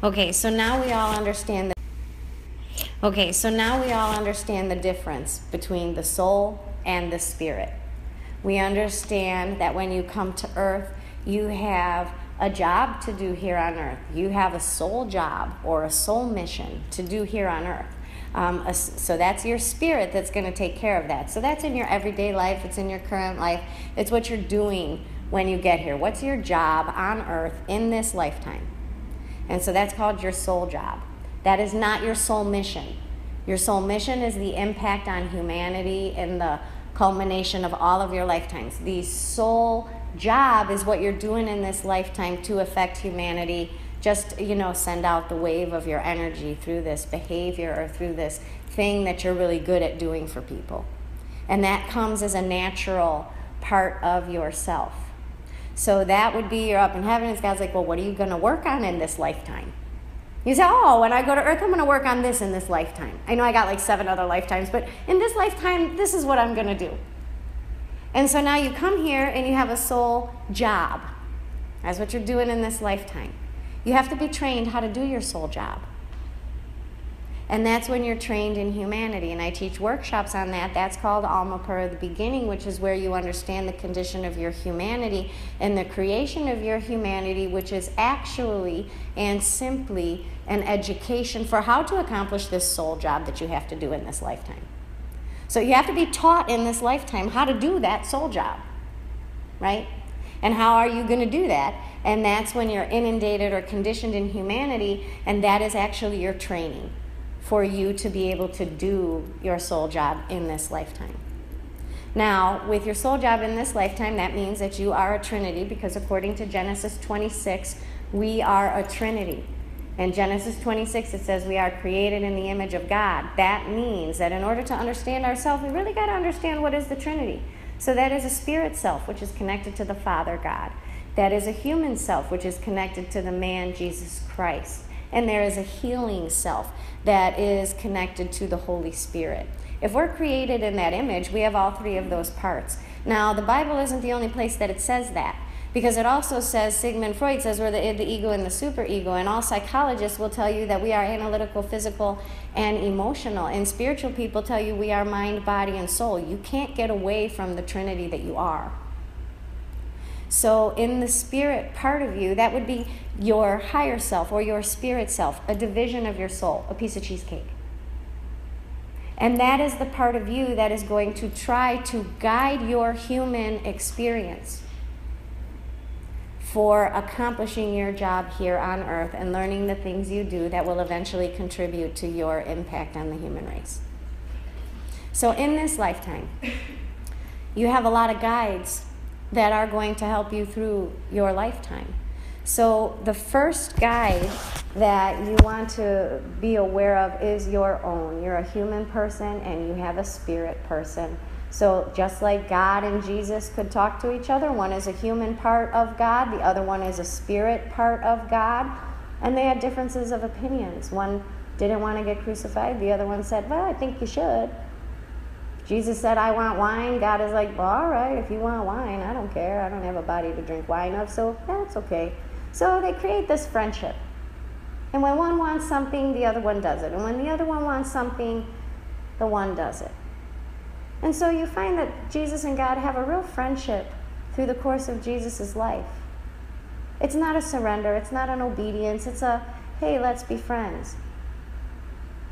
Okay, so now we all understand the Okay, so now we all understand the difference between the soul and the spirit. We understand that when you come to earth, you have a job to do here on earth. You have a soul job or a soul mission to do here on earth. Um, a, so that's your spirit that's going to take care of that. So that's in your everyday life, it's in your current life, it's what you're doing when you get here. What's your job on earth in this lifetime? And so that's called your soul job. That is not your soul mission. Your soul mission is the impact on humanity and the culmination of all of your lifetimes. The soul job is what you're doing in this lifetime to affect humanity. Just, you know, send out the wave of your energy through this behavior or through this thing that you're really good at doing for people. And that comes as a natural part of yourself. So that would be you're up in heaven, and God's like, well, what are you going to work on in this lifetime? You say, oh, when I go to earth, I'm going to work on this in this lifetime. I know I got like seven other lifetimes, but in this lifetime, this is what I'm going to do. And so now you come here and you have a soul job. That's what you're doing in this lifetime. You have to be trained how to do your soul job. And that's when you're trained in humanity. And I teach workshops on that. That's called Alma Per the beginning, which is where you understand the condition of your humanity and the creation of your humanity, which is actually and simply an education for how to accomplish this soul job that you have to do in this lifetime. So you have to be taught in this lifetime how to do that soul job, right? And how are you going to do that? And that's when you're inundated or conditioned in humanity, and that is actually your training for you to be able to do your soul job in this lifetime. Now, with your soul job in this lifetime, that means that you are a trinity because according to Genesis 26, we are a trinity. In Genesis 26, it says we are created in the image of God. That means that in order to understand ourselves, we really got to understand what is the Trinity. So that is a spirit self, which is connected to the Father God. That is a human self, which is connected to the man Jesus Christ. And there is a healing self that is connected to the Holy Spirit. If we're created in that image, we have all three of those parts. Now, the Bible isn't the only place that it says that. Because it also says, Sigmund Freud says, we're the, the ego and the superego. And all psychologists will tell you that we are analytical, physical, and emotional. And spiritual people tell you we are mind, body, and soul. You can't get away from the trinity that you are. So, in the spirit part of you, that would be your higher self or your spirit self, a division of your soul, a piece of cheesecake. And that is the part of you that is going to try to guide your human experience for accomplishing your job here on earth and learning the things you do that will eventually contribute to your impact on the human race. So, in this lifetime, you have a lot of guides that are going to help you through your lifetime. So, the first guide that you want to be aware of is your own. You're a human person and you have a spirit person. So, just like God and Jesus could talk to each other, one is a human part of God, the other one is a spirit part of God, and they had differences of opinions. One didn't want to get crucified, the other one said, Well, I think you should. Jesus said, I want wine. God is like, Well, all right, if you want wine, I don't care. I don't have a body to drink wine of, so that's okay. So they create this friendship. And when one wants something, the other one does it. And when the other one wants something, the one does it. And so you find that Jesus and God have a real friendship through the course of Jesus' life. It's not a surrender, it's not an obedience, it's a, hey, let's be friends.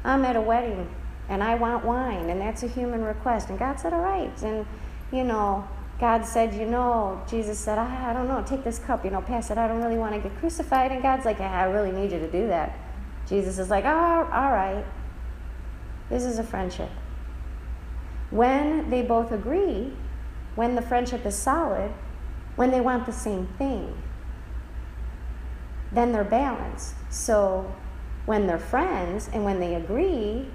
I'm at a wedding and I want wine, and that's a human request. And God said, all right. And, you know, God said, you know, Jesus said, I, I don't know, take this cup, you know, pass it. I don't really want to get crucified. And God's like, yeah, I really need you to do that. Jesus is like, oh, all right. This is a friendship. When they both agree, when the friendship is solid, when they want the same thing, then they're balanced. So when they're friends and when they agree,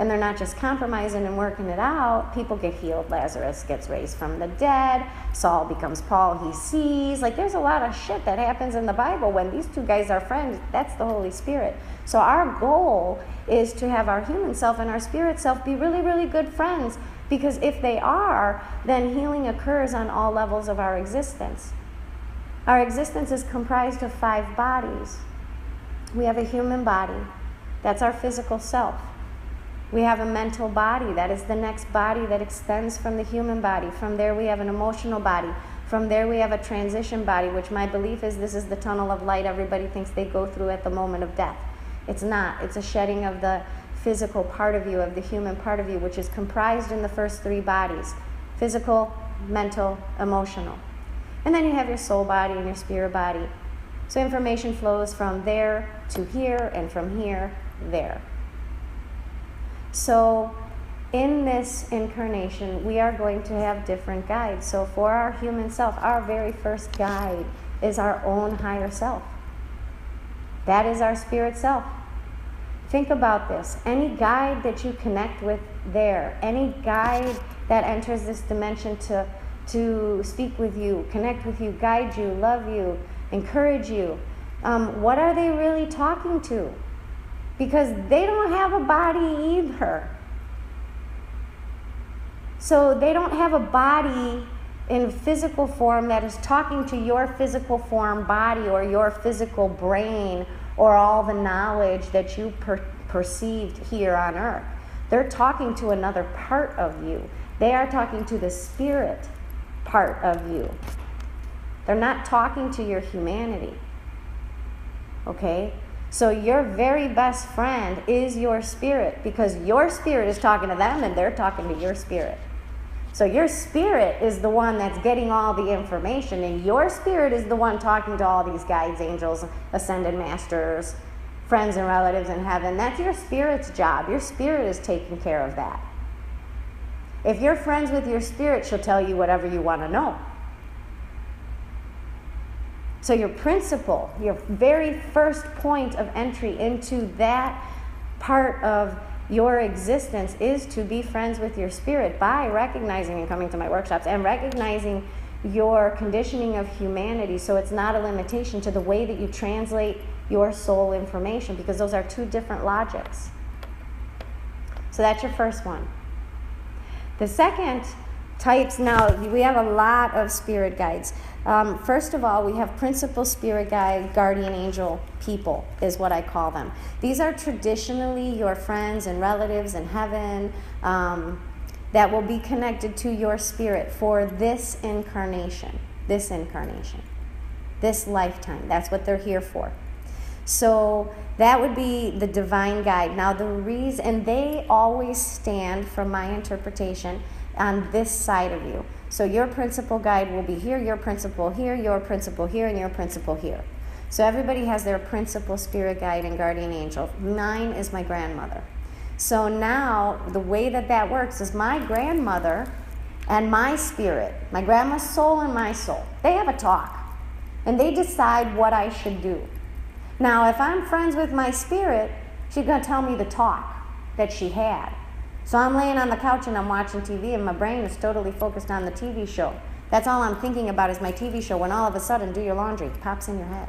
and they're not just compromising and working it out. People get healed. Lazarus gets raised from the dead. Saul becomes Paul, he sees. Like, there's a lot of shit that happens in the Bible when these two guys are friends. That's the Holy Spirit. So, our goal is to have our human self and our spirit self be really, really good friends. Because if they are, then healing occurs on all levels of our existence. Our existence is comprised of five bodies. We have a human body. That's our physical self. We have a mental body. That is the next body that extends from the human body. From there, we have an emotional body. From there, we have a transition body, which my belief is this is the tunnel of light everybody thinks they go through at the moment of death. It's not. It's a shedding of the physical part of you, of the human part of you, which is comprised in the first three bodies physical, mental, emotional. And then you have your soul body and your spirit body. So information flows from there to here, and from here, there. So, in this incarnation, we are going to have different guides. So, for our human self, our very first guide is our own higher self. That is our spirit self. Think about this. Any guide that you connect with there, any guide that enters this dimension to, to speak with you, connect with you, guide you, love you, encourage you, um, what are they really talking to? Because they don't have a body either. So they don't have a body in physical form that is talking to your physical form body or your physical brain or all the knowledge that you per- perceived here on earth. They're talking to another part of you. They are talking to the spirit part of you. They're not talking to your humanity. Okay? So your very best friend is your spirit because your spirit is talking to them and they're talking to your spirit. So your spirit is the one that's getting all the information, and your spirit is the one talking to all these guides, angels, ascended masters, friends, and relatives in heaven. That's your spirit's job. Your spirit is taking care of that. If you're friends with your spirit, she'll tell you whatever you want to know. So, your principle, your very first point of entry into that part of your existence is to be friends with your spirit by recognizing and coming to my workshops and recognizing your conditioning of humanity so it's not a limitation to the way that you translate your soul information because those are two different logics. So that's your first one. The second types now, we have a lot of spirit guides. Um, first of all, we have principal spirit guide, guardian angel people, is what I call them. These are traditionally your friends and relatives in heaven um, that will be connected to your spirit for this incarnation, this incarnation, this lifetime. That's what they're here for. So that would be the divine guide. Now, the reason, and they always stand, from my interpretation, on this side of you. So your principal guide will be here, your principal here, your principal here, and your principal here. So everybody has their principal spirit guide and guardian angel. Mine is my grandmother. So now the way that that works is my grandmother and my spirit, my grandma's soul and my soul, they have a talk and they decide what I should do. Now, if I'm friends with my spirit, she's going to tell me the talk that she had. So I'm laying on the couch and I'm watching TV, and my brain is totally focused on the TV show. That's all I'm thinking about is my TV show when all of a sudden, do your laundry pops in your head.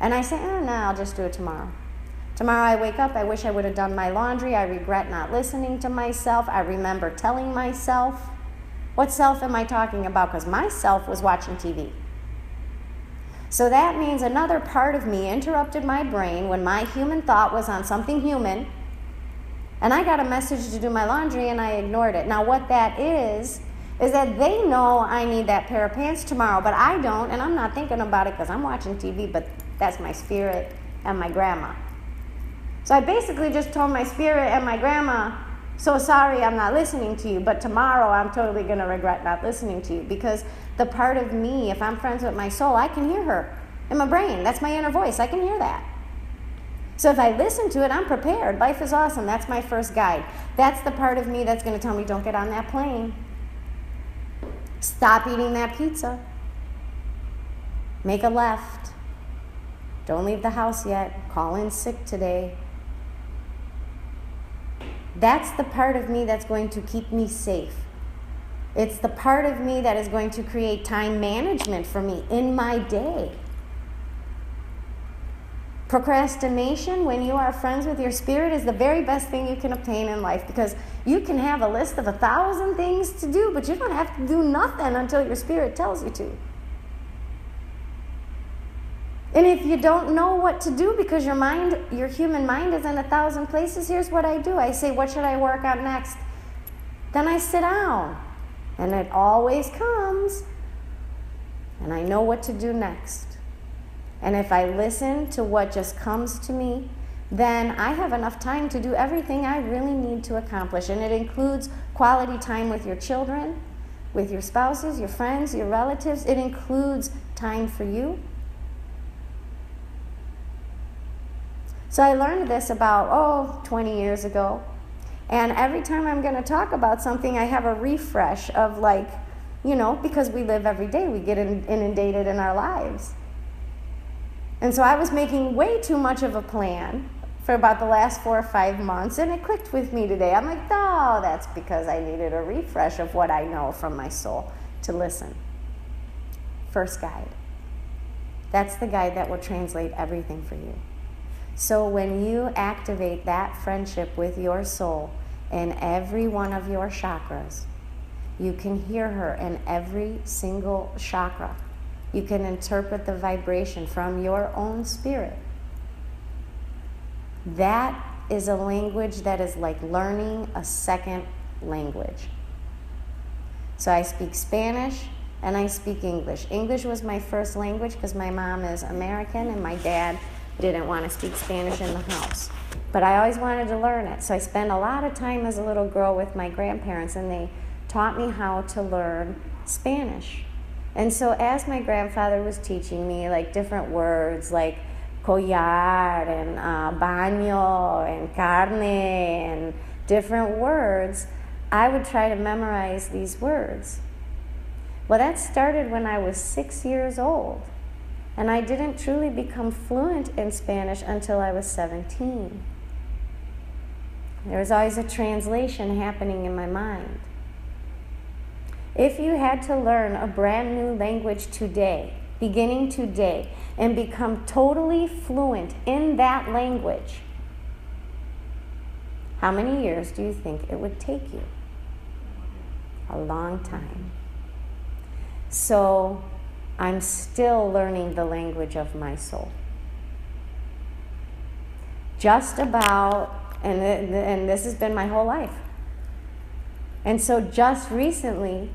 And I say, oh, no, I'll just do it tomorrow. Tomorrow I wake up, I wish I would have done my laundry. I regret not listening to myself. I remember telling myself. What self am I talking about? Because myself was watching TV. So that means another part of me interrupted my brain when my human thought was on something human and I got a message to do my laundry and I ignored it. Now, what that is, is that they know I need that pair of pants tomorrow, but I don't, and I'm not thinking about it because I'm watching TV, but that's my spirit and my grandma. So I basically just told my spirit and my grandma, so sorry I'm not listening to you, but tomorrow I'm totally going to regret not listening to you because the part of me, if I'm friends with my soul, I can hear her in my brain. That's my inner voice. I can hear that. So if I listen to it, I'm prepared. Life is awesome. That's my first guide. That's the part of me that's going to tell me don't get on that plane. Stop eating that pizza. Make a left. Don't leave the house yet. Call in sick today. That's the part of me that's going to keep me safe. It's the part of me that is going to create time management for me in my day. Procrastination, when you are friends with your spirit, is the very best thing you can obtain in life because you can have a list of a thousand things to do, but you don't have to do nothing until your spirit tells you to. And if you don't know what to do because your mind, your human mind is in a thousand places, here's what I do. I say, What should I work on next? Then I sit down. And it always comes. And I know what to do next. And if I listen to what just comes to me, then I have enough time to do everything I really need to accomplish. And it includes quality time with your children, with your spouses, your friends, your relatives. It includes time for you. So I learned this about, oh, 20 years ago. And every time I'm going to talk about something, I have a refresh of like, you know, because we live every day, we get inundated in our lives. And so I was making way too much of a plan for about the last four or five months, and it clicked with me today. I'm like, oh, that's because I needed a refresh of what I know from my soul to listen. First guide. That's the guide that will translate everything for you. So when you activate that friendship with your soul in every one of your chakras, you can hear her in every single chakra. You can interpret the vibration from your own spirit. That is a language that is like learning a second language. So I speak Spanish and I speak English. English was my first language because my mom is American and my dad didn't want to speak Spanish in the house. But I always wanted to learn it. So I spent a lot of time as a little girl with my grandparents, and they taught me how to learn Spanish. And so as my grandfather was teaching me like different words like collar and uh, baño and carne and different words, I would try to memorize these words. Well, that started when I was six years old. And I didn't truly become fluent in Spanish until I was 17. There was always a translation happening in my mind. If you had to learn a brand new language today, beginning today, and become totally fluent in that language, how many years do you think it would take you? A long time. So, I'm still learning the language of my soul. Just about, and, and this has been my whole life. And so just recently,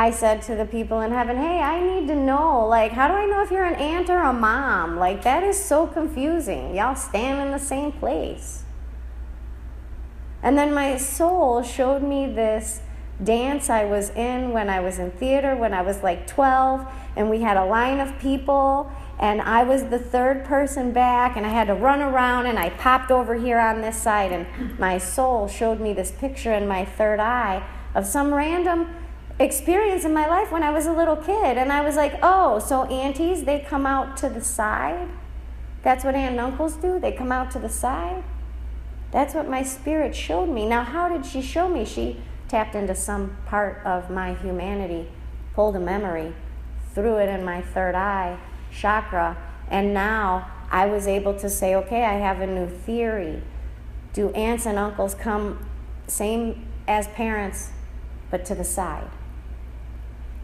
I said to the people in heaven, hey, I need to know, like, how do I know if you're an aunt or a mom? Like, that is so confusing. Y'all stand in the same place. And then my soul showed me this dance I was in when I was in theater when I was like 12, and we had a line of people, and I was the third person back, and I had to run around, and I popped over here on this side, and my soul showed me this picture in my third eye of some random experience in my life when I was a little kid, and I was like, oh, so aunties, they come out to the side? That's what aunt and uncles do? They come out to the side? That's what my spirit showed me. Now, how did she show me? She tapped into some part of my humanity, pulled a memory, threw it in my third eye chakra, and now I was able to say, okay, I have a new theory. Do aunts and uncles come same as parents, but to the side?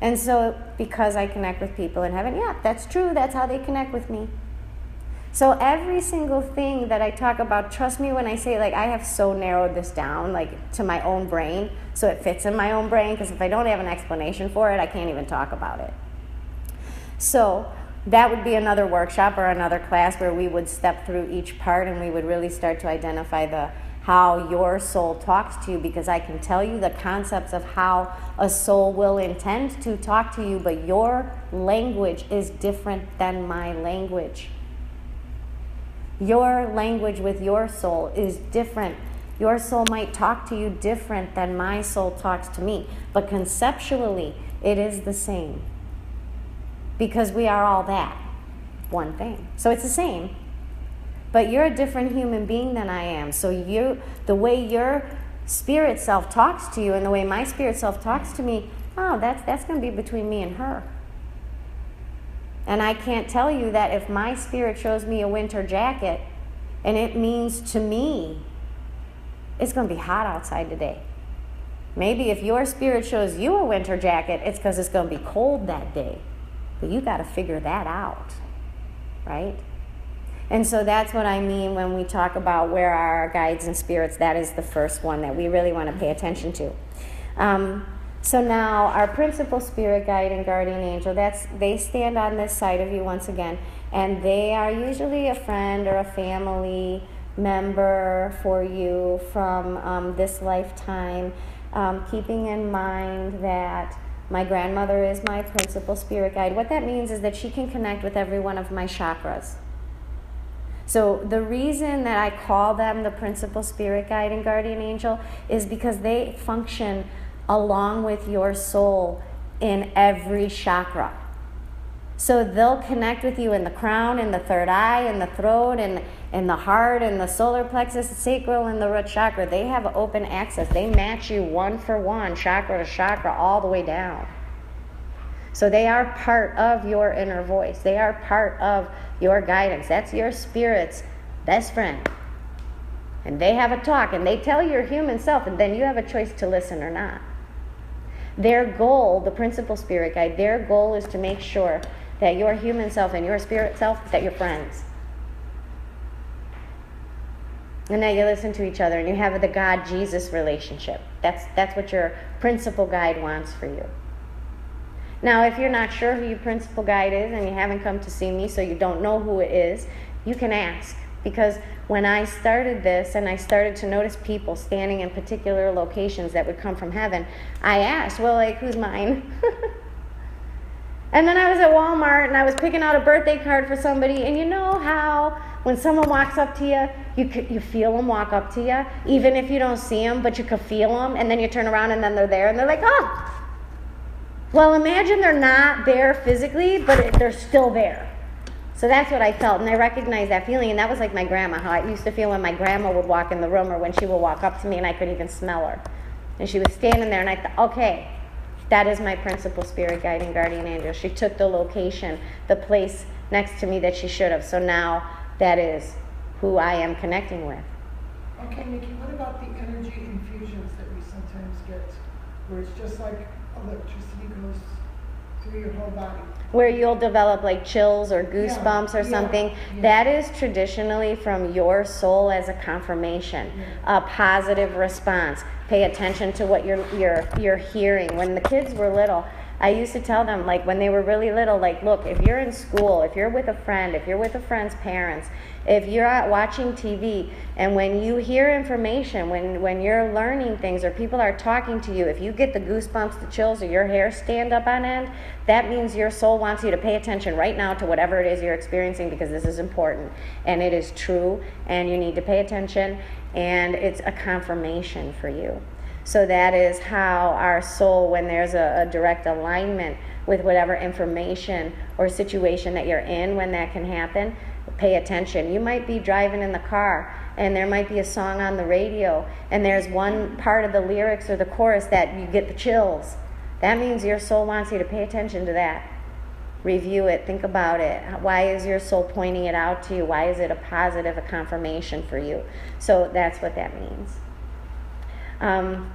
And so, because I connect with people in heaven, yeah, that's true. That's how they connect with me. So every single thing that I talk about, trust me when I say like I have so narrowed this down like to my own brain so it fits in my own brain because if I don't have an explanation for it, I can't even talk about it. So that would be another workshop or another class where we would step through each part and we would really start to identify the how your soul talks to you because I can tell you the concepts of how a soul will intend to talk to you, but your language is different than my language. Your language with your soul is different. Your soul might talk to you different than my soul talks to me, but conceptually, it is the same. Because we are all that one thing. So it's the same. But you're a different human being than I am. So you the way your spirit self talks to you and the way my spirit self talks to me, oh, that's that's going to be between me and her. And I can't tell you that if my spirit shows me a winter jacket and it means to me, it's going to be hot outside today. Maybe if your spirit shows you a winter jacket, it's because it's going to be cold that day. But you got to figure that out. right? And so that's what I mean when we talk about where are our guides and spirits. That is the first one that we really want to pay attention to. Um, so now our principal spirit guide and guardian angel, that's they stand on this side of you once again, and they are usually a friend or a family member for you from um, this lifetime, um, keeping in mind that my grandmother is my principal spirit guide. What that means is that she can connect with every one of my chakras. So, the reason that I call them the principal spirit guide and guardian angel is because they function along with your soul in every chakra. So they'll connect with you in the crown, in the third eye, in the throat, and in the heart, in the solar plexus, the sacral, and the root chakra. They have open access. They match you one for one, chakra to chakra, all the way down. So they are part of your inner voice. They are part of your guidance. That's your spirit's best friend. And they have a talk, and they tell your human self, and then you have a choice to listen or not. Their goal, the principal spirit guide, their goal is to make sure that your human self and your spirit self, that you're friends. And that you listen to each other and you have the God Jesus relationship. That's, that's what your principal guide wants for you. Now, if you're not sure who your principal guide is and you haven't come to see me, so you don't know who it is, you can ask. Because when I started this and I started to notice people standing in particular locations that would come from heaven, I asked, well, like, who's mine? And then I was at Walmart and I was picking out a birthday card for somebody, and you know how when someone walks up to you, you you feel them walk up to you, even if you don't see them, but you can feel them, and then you turn around and then they're there, and they're like, oh. Well, imagine they're not there physically, but they're still there. So that's what I felt, and I recognized that feeling, and that was like my grandma, how I used to feel when my grandma would walk in the room or when she would walk up to me and I could even smell her. And she was standing there, and I thought, okay, that is my principal spirit guiding guardian angel. She took the location, the place next to me that she should have. So now that is who I am connecting with. Okay, Nikki, what about the energy infusions that we sometimes get, where it's just like electricity goes through your whole body? Where you'll develop like chills or goosebumps yeah, or something. Yeah. That is traditionally from your soul as a confirmation, a positive response pay attention to what you're you're you're hearing. When the kids were little, I used to tell them like when they were really little, like, look, if you're in school, if you're with a friend, if you're with a friend's parents, if you're out watching TV, and when you hear information, when when you're learning things or people are talking to you, if you get the goosebumps, the chills, or your hair stand up on end, that means your soul wants you to pay attention right now to whatever it is you're experiencing because this is important and it is true, and you need to pay attention and it's a confirmation for you. So that is how our soul, when there's a, a, direct alignment with whatever information or situation that you're in, when that can happen, pay attention. You might be driving in the car and there might be a song on the radio and there's one part of the lyrics or the chorus that you get the chills. That means your soul wants you to pay attention to that. Review it, think about it. Why is your soul pointing it out to you? Why is it a positive, a confirmation for you? So that's what that means. Um,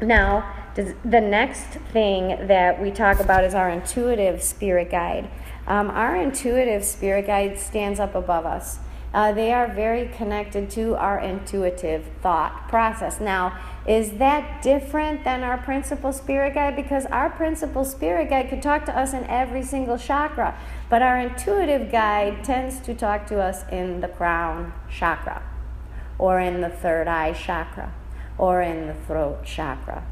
now, the next thing that we talk about is our intuitive spirit guide. Um, our intuitive spirit guide stands up above us. Uh, they are very connected to our intuitive thought process. Now, is that different than our principal spirit guide? Because our principal spirit guide could talk to us in every single chakra, but our intuitive guide tends to talk to us in the crown chakra, or in the third eye chakra, or in the throat chakra.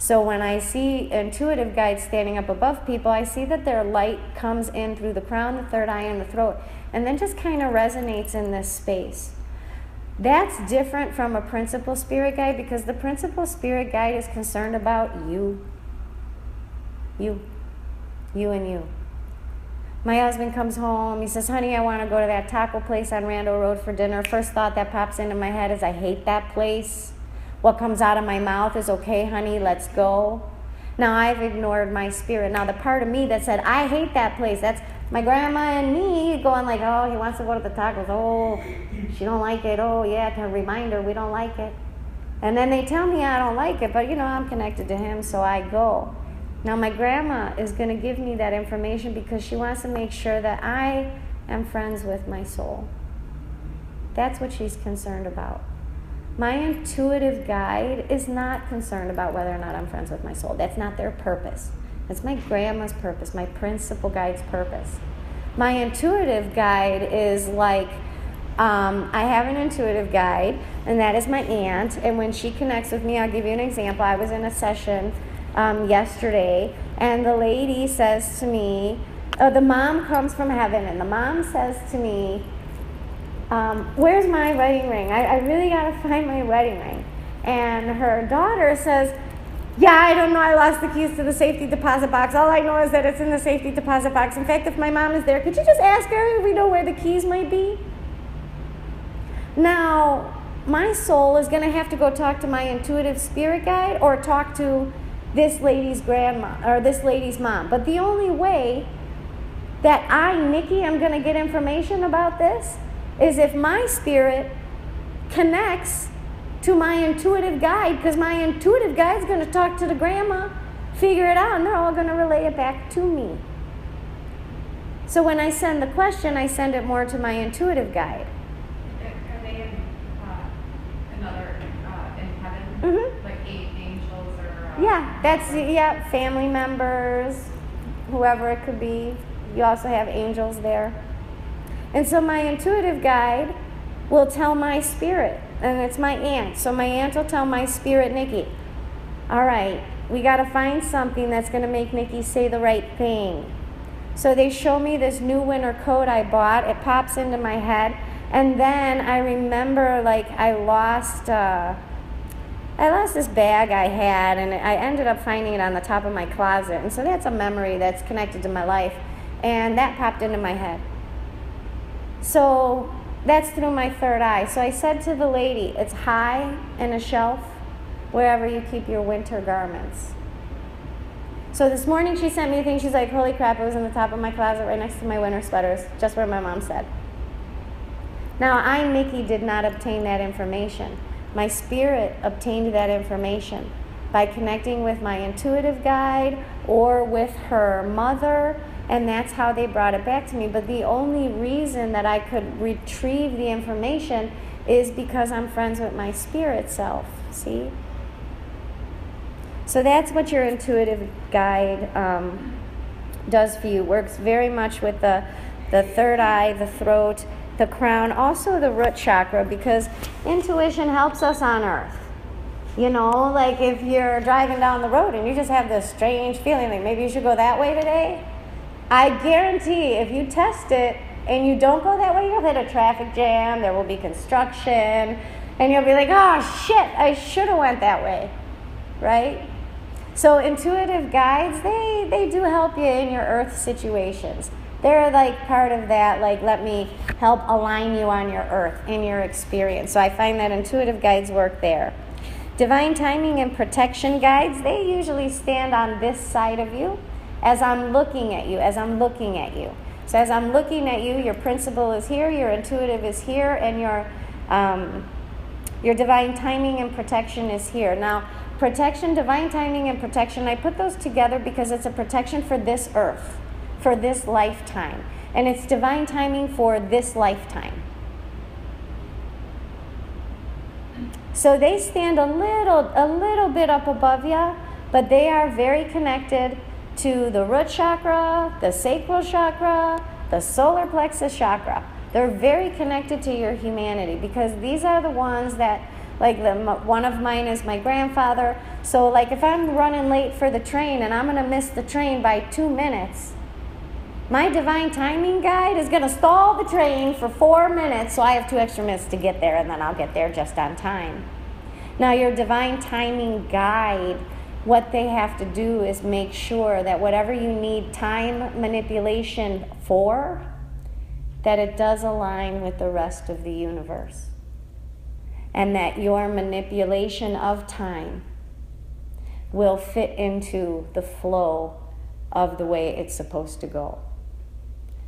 So when I see intuitive guides standing up above people, I see that their light comes in through the crown, the third eye, and the throat, and then just kind of resonates in this space. That's different from a principal spirit guide because the principal spirit guide is concerned about you. You. You and you. My husband comes home. He says, Honey, I want to go to that taco place on Randall Road for dinner. First thought that pops into my head is, I hate that place. What comes out of my mouth is, Okay, honey, let's go. Now I've ignored my spirit. Now the part of me that said, I hate that place, that's my grandma and me going like, oh, he wants to go to the tacos. Oh, she don't like it. Oh, yeah, to remind her we don't like it. And then they tell me I don't like it, but you know, I'm connected to him, so I go. Now, my grandma is going to give me that information because she wants to make sure that I am friends with my soul. That's what she's concerned about. My intuitive guide is not concerned about whether or not I'm friends with my soul. That's not their purpose. That's my grandma's purpose, my principal guide's purpose. My intuitive guide is like, um, I have an intuitive guide, and that is my aunt. And when she connects with me, I'll give you an example. I was in a session um, yesterday, and the lady says to me, oh, the mom comes from heaven, and the mom says to me, um, Where's my wedding ring? I, I really got to find my wedding ring. And her daughter says, yeah, I don't know. I lost the keys to the safety deposit box. All I know is that it's in the safety deposit box. In fact, if my mom is there, could you just ask her if we know where the keys might be? Now, my soul is going to have to go talk to my intuitive spirit guide or talk to this lady's grandma or this lady's mom. But the only way that I, Nikki, am going to get information about this is if my spirit connects to my intuitive guide because my intuitive guide is going to talk to the grandma, figure it out, and they're all going to relay it back to me. So when I send the question, I send it more to my intuitive guide. Are they in uh, another uh, in heaven? Mhm. Like eight angels or? Uh, Yeah, that's yeah, family members, whoever it could be. You also have angels there. And so my intuitive guide will tell my spirit, and it's my aunt. So my aunt will tell my spirit, Nikki, all right, we got to find something that's going to make Nikki say the right thing. So they show me this new winter coat I bought. It pops into my head. And then I remember like I lost uh, I lost this bag I had and I ended up finding it on the top of my closet. And so that's a memory that's connected to my life. And that popped into my head. So that's through my third eye. So I said to the lady, it's high in a shelf wherever you keep your winter garments. So this morning she sent me a thing. She's like, holy crap, it was in the top of my closet right next to my winter sweaters, just where my mom said. Now, I, Nikki, did not obtain that information. My spirit obtained that information by connecting with my intuitive guide or with her mother, and that's how they brought it back to me. But the only reason that I could retrieve the information is because I'm friends with my spirit self. See? So that's what your intuitive guide um, does for you. Works very much with the, the third eye, the throat, the crown, also the root chakra, because intuition helps us on earth. You know, like if you're driving down the road and you just have this strange feeling like maybe you should go that way today, I guarantee if you test it and you don't go that way, you'll hit a traffic jam, there will be construction, and you'll be like, oh shit, I should have went that way, right? So intuitive guides, they, they do help you in your earth situations. They're like part of that, like let me help align you on your earth in your experience. So I find that intuitive guides work there. Divine timing and protection guides, they usually stand on this side of you as I'm looking at you, as I'm looking at you. So as I'm looking at you, your principle is here, your intuitive is here, and your um, your divine timing and protection is here. Now, protection, divine timing, and protection, I put those together because it's a protection for this earth, for this lifetime. And it's divine timing for this lifetime. So they stand a little, a little bit up above you, but they are very connected to the root chakra, the sacral chakra, the solar plexus chakra. They're very connected to your humanity because these are the ones that, like the one of mine is my grandfather. So like if I'm running late for the train and I'm gonna miss the train by two minutes, my divine timing guide is gonna stall the train for four minutes, so I have two extra minutes to get there, and then I'll get there just on time. Now your divine timing guide what they have to do is make sure that whatever you need time manipulation for, that it does align with the rest of the universe. And that your manipulation of time will fit into the flow of the way it's supposed to go.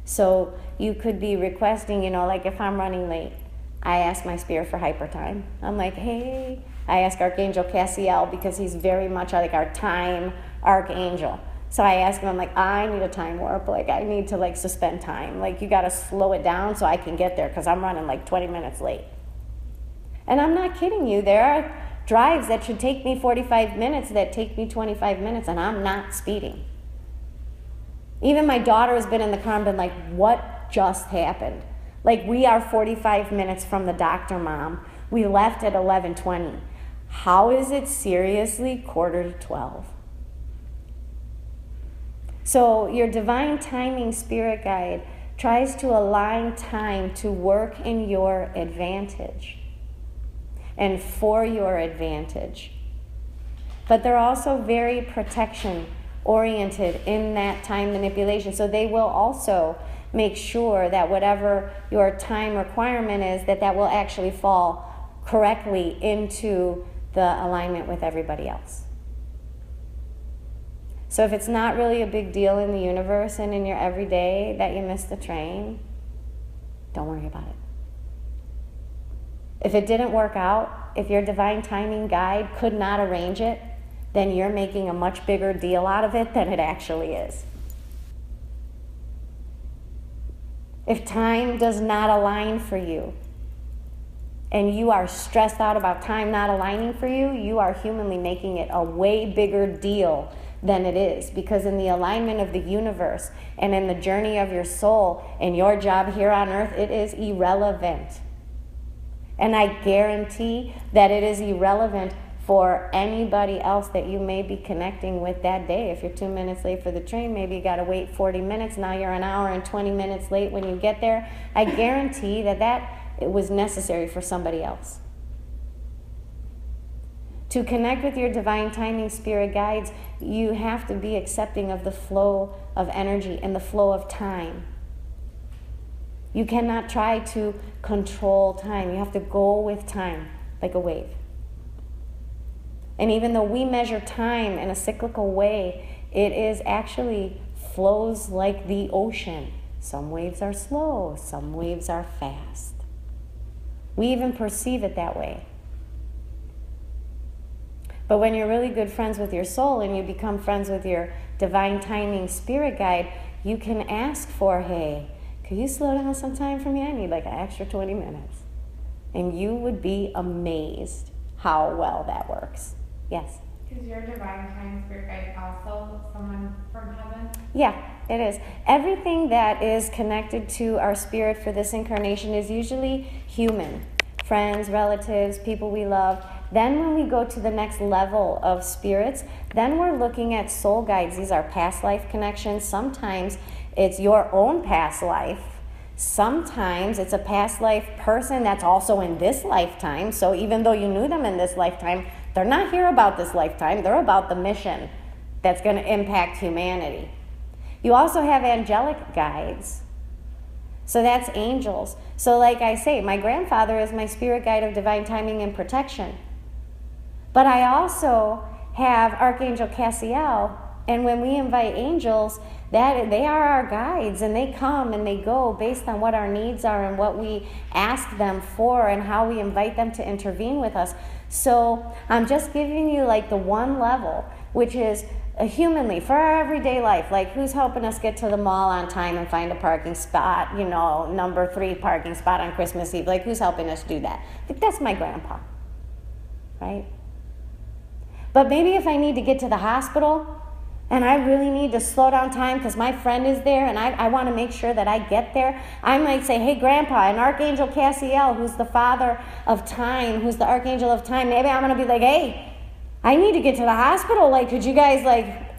So you could be requesting, you know, like if I'm running late, I ask my spirit for hyper time. I'm like, hey, I ask Archangel Cassiel because he's very much like our time archangel. So I asked him, I'm like, I need a time warp. Like, I need to like suspend time. Like, you got to slow it down so I can get there because I'm running like 20 minutes late. And I'm not kidding you. There are drives that should take me 45 minutes that take me 25 minutes, and I'm not speeding. Even my daughter has been in the car and been like, What just happened? Like, we are 45 minutes from the doctor, mom. We left at 11:20. How is it seriously quarter to 12? So, your divine timing spirit guide tries to align time to work in your advantage and for your advantage. But they're also very protection oriented in that time manipulation. So, they will also make sure that whatever your time requirement is that that will actually fall correctly into the alignment with everybody else. So if it's not really a big deal in the universe and in your everyday that you missed the train, don't worry about it. If it didn't work out, if your divine timing guide could not arrange it, then you're making a much bigger deal out of it than it actually is. If time does not align for you, and you are stressed out about time not aligning for you, you are humanly making it a way bigger deal than it is. Because in the alignment of the universe and in the journey of your soul and your job here on earth, it is irrelevant. And I guarantee that it is irrelevant for anybody else that you may be connecting with that day. If you're two minutes late for the train, maybe you got to wait 40 minutes. Now you're an hour and 20 minutes late when you get there. I guarantee that that it was necessary for somebody else. To connect with your divine timing spirit guides, you have to be accepting of the flow of energy and the flow of time. You cannot try to control time. You have to go with time like a wave. And even though we measure time in a cyclical way, it is actually flows like the ocean. Some waves are slow, some waves are fast. We even perceive it that way. But when you're really good friends with your soul and you become friends with your divine timing spirit guide, you can ask for, hey, could you slow down some time for me? I need like an extra 20 minutes. And you would be amazed how well that works. Yes? Is your divine timing spirit guide also someone from heaven? Yeah, it is. Everything that is connected to our spirit for this incarnation is usually human friends, relatives, people we love. Then, when we go to the next level of spirits, then we're looking at soul guides. These are past life connections. Sometimes it's your own past life. Sometimes it's a past life person that's also in this lifetime. So, even though you knew them in this lifetime, they're not here about this lifetime. They're about the mission that's going to impact humanity. You also have angelic guides. So that's angels. So, like I say, my grandfather is my spirit guide of divine timing and protection. But I also have Archangel Cassiel, and when we invite angels, that they are our guides and they come and they go based on what our needs are and what we ask them for and how we invite them to intervene with us. So I'm just giving you like the one level, which is Uh, humanly for our everyday life. Like who's helping us get to the mall on time and find a parking spot you know number three parking spot on christmas eve? Like who's helping us do that? That's my grandpa right? But maybe if I need to get to the hospital and I really need to slow down time because my friend is there and I, I want to make sure that I get there, I might say, hey, Grandpa, and Archangel Cassiel, who's the father of time, who's the Archangel of time, maybe I'm going to be like, hey, I need to get to the hospital. Like, could you guys, like,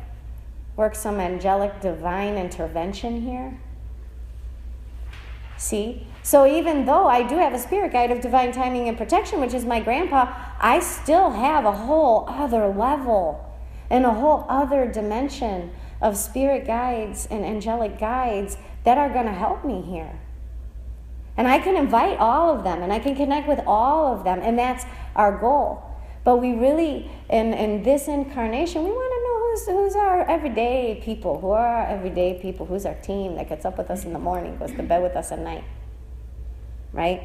work some angelic divine intervention here? See? So even though I do have a spirit guide of divine timing and protection, which is my grandpa, I still have a whole other level and a whole other dimension of spirit guides and angelic guides that are going to help me here. And I can invite all of them and I can connect with all of them, and that's our goal. But we really, in, in this incarnation, we want to know who's, who's our everyday people, who are our everyday people, who's our team that gets up with us in the morning, goes to bed with us at night, right?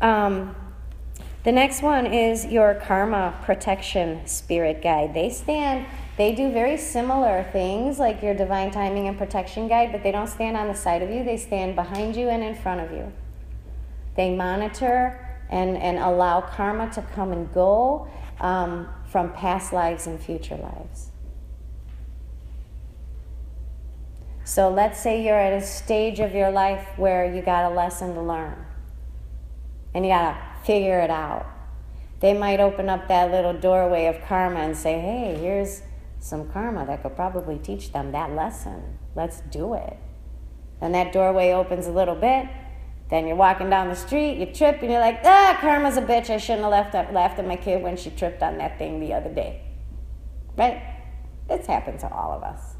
Um, the next one is your karma protection spirit guide. They stand They do very similar things like your divine timing and protection guide, but they don't stand on the side of you, they stand behind you and in front of you. They monitor and, and allow karma to come and go um, from past lives and future lives. So let's say you're at a stage of your life where you got a lesson to learn and you got to figure it out. They might open up that little doorway of karma and say, hey, here's some karma that could probably teach them that lesson. Let's do it. And that doorway opens a little bit. Then you're walking down the street, you trip, and you're like, ah, karma's a bitch. I shouldn't have left, laughed at my kid when she tripped on that thing the other day. Right? It's happened to all of us.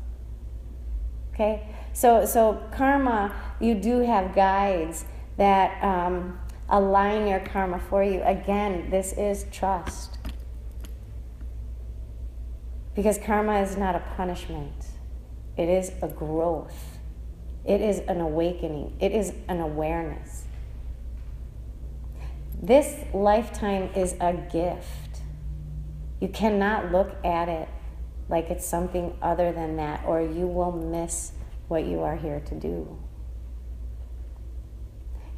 Okay? So, so karma, you do have guides that um, align your karma for you. Again, this is trust. Because karma is not a punishment, it is a growth, it is an awakening, it is an awareness. This lifetime is a gift. You cannot look at it like it's something other than that, or you will miss what you are here to do.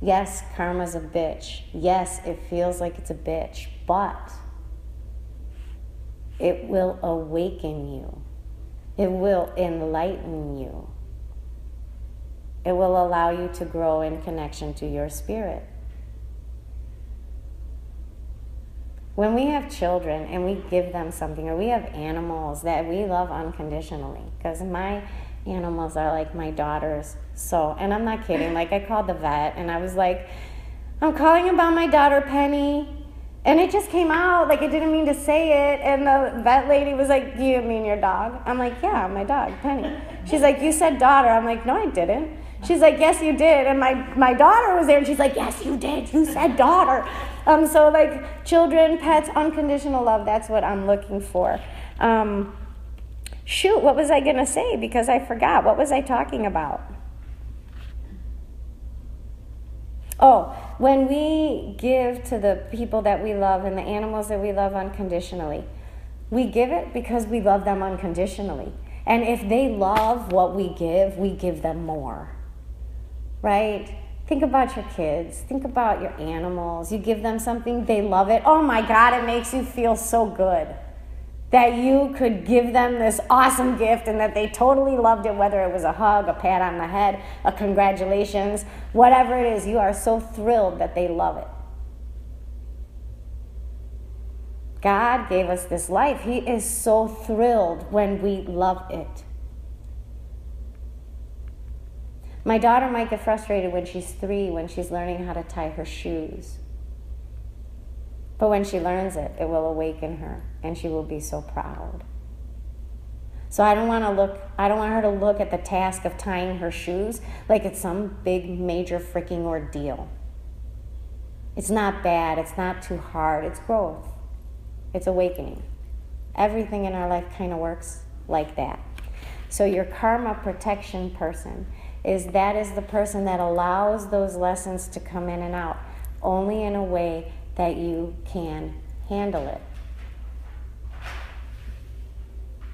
Yes, karma's a bitch. Yes, it feels like it's a bitch, but it will awaken you. It will enlighten you. It will allow you to grow in connection to your spirit. when we have children and we give them something, or we have animals that we love unconditionally, because my animals are like my daughters. So, and I'm not kidding. Like, I called the vet and I was like, I'm calling about my daughter Penny. And it just came out like I didn't mean to say it. And the vet lady was like, Do you mean your dog? I'm like, Yeah, my dog, Penny. She's like, You said daughter. I'm like, No, I didn't. She's like, Yes, you did. And my, my daughter was there and she's like, Yes, you did. You said daughter. Um, so, like, children, pets, unconditional love, that's what I'm looking for. Um, shoot, what was I going to say? Because I forgot. What was I talking about? Oh, when we give to the people that we love and the animals that we love unconditionally, we give it because we love them unconditionally. And if they love what we give, we give them more. Right? Think about your kids. Think about your animals. You give them something, they love it. Oh my God, it makes you feel so good that you could give them this awesome gift and that they totally loved it, whether it was a hug, a pat on the head, a congratulations, whatever it is, you are so thrilled that they love it. God gave us this life. He is so thrilled when we love it. My daughter might get frustrated when she's three, when she's learning how to tie her shoes. But when she learns it, it will awaken her and she will be so proud. So I don't want to look I don't want her to look at the task of tying her shoes like it's some big major freaking ordeal. It's not bad, it's not too hard, it's growth. It's awakening. Everything in our life kind of works like that. So your karma protection person is that is the person that allows those lessons to come in and out only in a way that you can handle it.